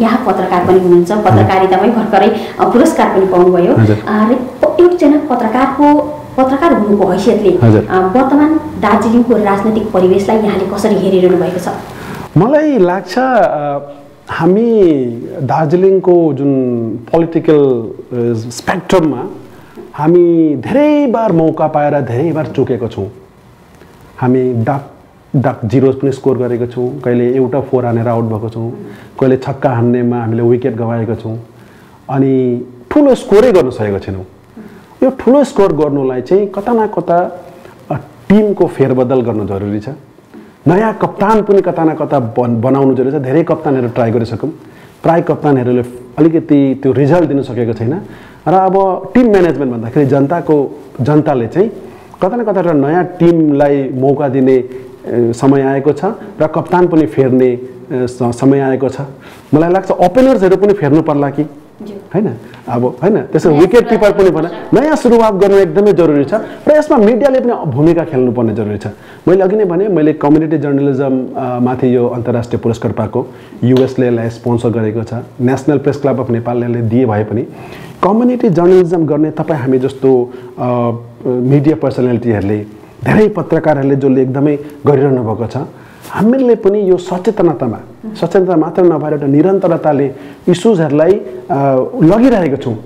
यहाँ पत्रकार पनि हुनुहुन्छ। पत्रकारितामै भर्खरै पुरस्कार पनि पाउनुभयो। एकजना पत्रकारको पत्रकार हुनुको हैसियतले वर्तमान दार्जिलिङको राजनैतिक परिवेशलाई यहाँले कसरी हेरिरहनु भएको छ? मलाई लाग्छ हामी दार्जिलिङको जुन पोलिटिकल स्पेक्ट्रममा हामी धेरै बार मौका पाएर धेरै बार चुकेको छौँ। हामी डाक डाक जिरोज पनि स्कोर गरेको छौँ कहिले एउटा फोर हानेर आउट भएको छौँ कहिले छक्का हान्नेमा हामीले विकेट गवाएको छौँ अनि ठुलो स्कोरै गर्न सकेको छैनौँ। यो ठुलो स्कोर गर्नुलाई चाहिँ कता न कता टिमको फेरबदल गर्नु जरुरी छ। नयाँ कप्तान पनि कता न कता बन बनाउनु जरुरी छ। धेरै कप्तानहरू ट्राई गरिसकौँ। प्राय कप्तानहरूले अलिकति त्यो रिजल्ट दिन सकेको छैन। र अब टिम म्यानेजमेन्ट भन्दाखेरि जनताको जनताले चाहिँ कता न कता एउटा नयाँ टिमलाई मौका दिने समय आएको छ र कप्तान पनि फेर्ने समय आएको छ। मलाई लाग्छ ओपेनर्सहरू पनि फेर्नु पर्ला कि। होइन अब होइन त्यसो विकेट किपर पनि भने। नयाँ सुरुवात गर्नु एकदमै जरुरी छ र यसमा मिडियाले पनि भूमिका खेल्नुपर्ने जरुरी छ। मैले अघि नै भने मैले कम्युनिटी जर्नलिजम माथि यो अन्तर्राष्ट्रिय पुरस्कार पाएको युएसले यसलाई स्पोन्सर गरेको छ। नेसनल प्रेस क्लब अफ नेपालले यसलाई दिए भए पनि। कम्युनिटी जर्नलिजम गर्ने तपाईँ हामी जस्तो मिडिया पर्सनालिटीहरूले धेरै पत्रकारहरूले जसले एकदमै गरिरहनु भएको छ। हामीले पनि यो सचेतनतामा सचेतनता मात्र नभएर एउटा निरन्तरताले इस्युजहरूलाई लगिरहेको छौँ।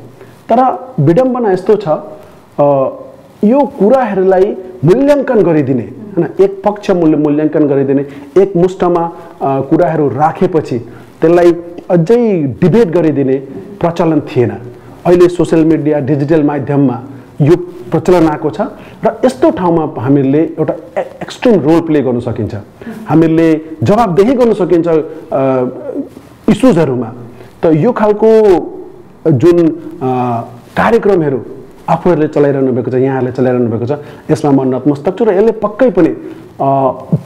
तर विडम्बना यस्तो छ यो कुराहरूलाई मूल्याङ्कन गरिदिने होइन एक पक्ष मूल्य मूल्याङ्कन गरिदिने एक मुष्टमा अ, कुराहरू राखेपछि त्यसलाई अझै डिबेट गरिदिने प्रचलन थिएन। अहिले सोसियल मिडिया डिजिटल माध्यममा यो प्रचलन आएको छ र यस्तो ठाउँमा हामीले एउटा एक्सट्रिम रोल प्ले गर्न सकिन्छ। हामीले जवाबदेही गर्न सकिन्छ इस्युजहरूमा त यो खालको जुन कार्यक्रमहरू आफूहरूले चलाइरहनु भएको छ यहाँहरूले चलाइरहनु भएको छ यसमा म नतमस्तक छु र यसले पक्कै पनि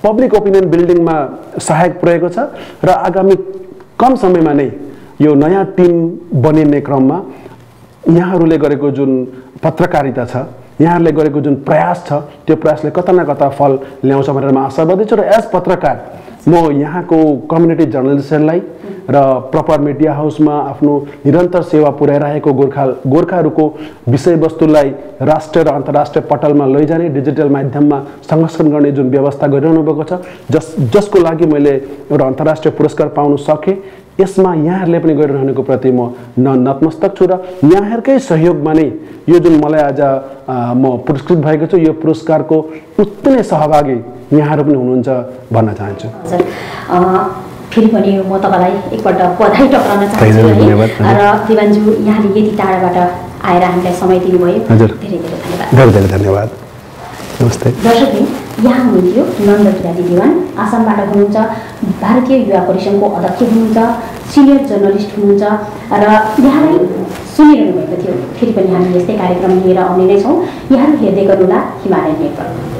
पब्लिक ओपिनियन बिल्डिङमा सहायक पुर्याएको छ र आगामी कम समयमा नै यो नयाँ टिम बनिने क्रममा यहाँहरूले गरेको जुन पत्रकारिता छ यहाँहरूले गरेको जुन प्रयास छ त्यो प्रयासले कता न कता फल ल्याउँछ भनेर म आशावादी छु र एज पत्रकार म यहाँको कम्युनिटी जर्नलिस्टहरूलाई र प्रपर मिडिया हाउसमा आफ्नो निरन्तर सेवा पुर्याइरहेको गोर्खा गोर्खाहरूको विषयवस्तुलाई राष्ट्रिय र अन्तर्राष्ट्रिय पटलमा लैजाने डिजिटल माध्यममा संरक्षण गर्ने जुन व्यवस्था गरिरहनु भएको छ जस जसको लागि मैले एउटा अन्तर्राष्ट्रिय पुरस्कार पाउन सकेँ। यसमा यहाँहरूले पनि गरिरहनुको प्रति म न नतमस्तक छु र यहाँहरूकै सहयोगमा नै यो जुन मलाई आज म पुरस्कृत भएको छु यो पुरस्कारको उत्तिनै सहभागी यहाँहरू पनि हुनुहुन्छ भन्न चाहन्छु। फेरि पनि म तपाईँलाई एकपल्ट बधाई टक्राउन चाहन्छु र दिवानज्यू यहाँले यति टाढाबाट आएर हामीलाई समय दिनुभयो। धेरै धेरै धन्यवाद। धेरै धेरै धन्यवाद। नमस्ते। यहाँ हुनुहुन्थ्यो। नन्द किराती दिवान आसामबाट हुनुहुन्छ। भारतीय युवा परिषदको अध्यक्ष हुनुहुन्छ। सिनियर जर्नलिस्ट हुनुहुन्छ। र यहाँलाई सुनिरहनु भएको थियो। फेरि पनि हामी यस्तै कार्यक्रम लिएर आउने नै छौँ। यहाँहरू हेर्दै गर्नुहोला हिमालयन नेटवर्क।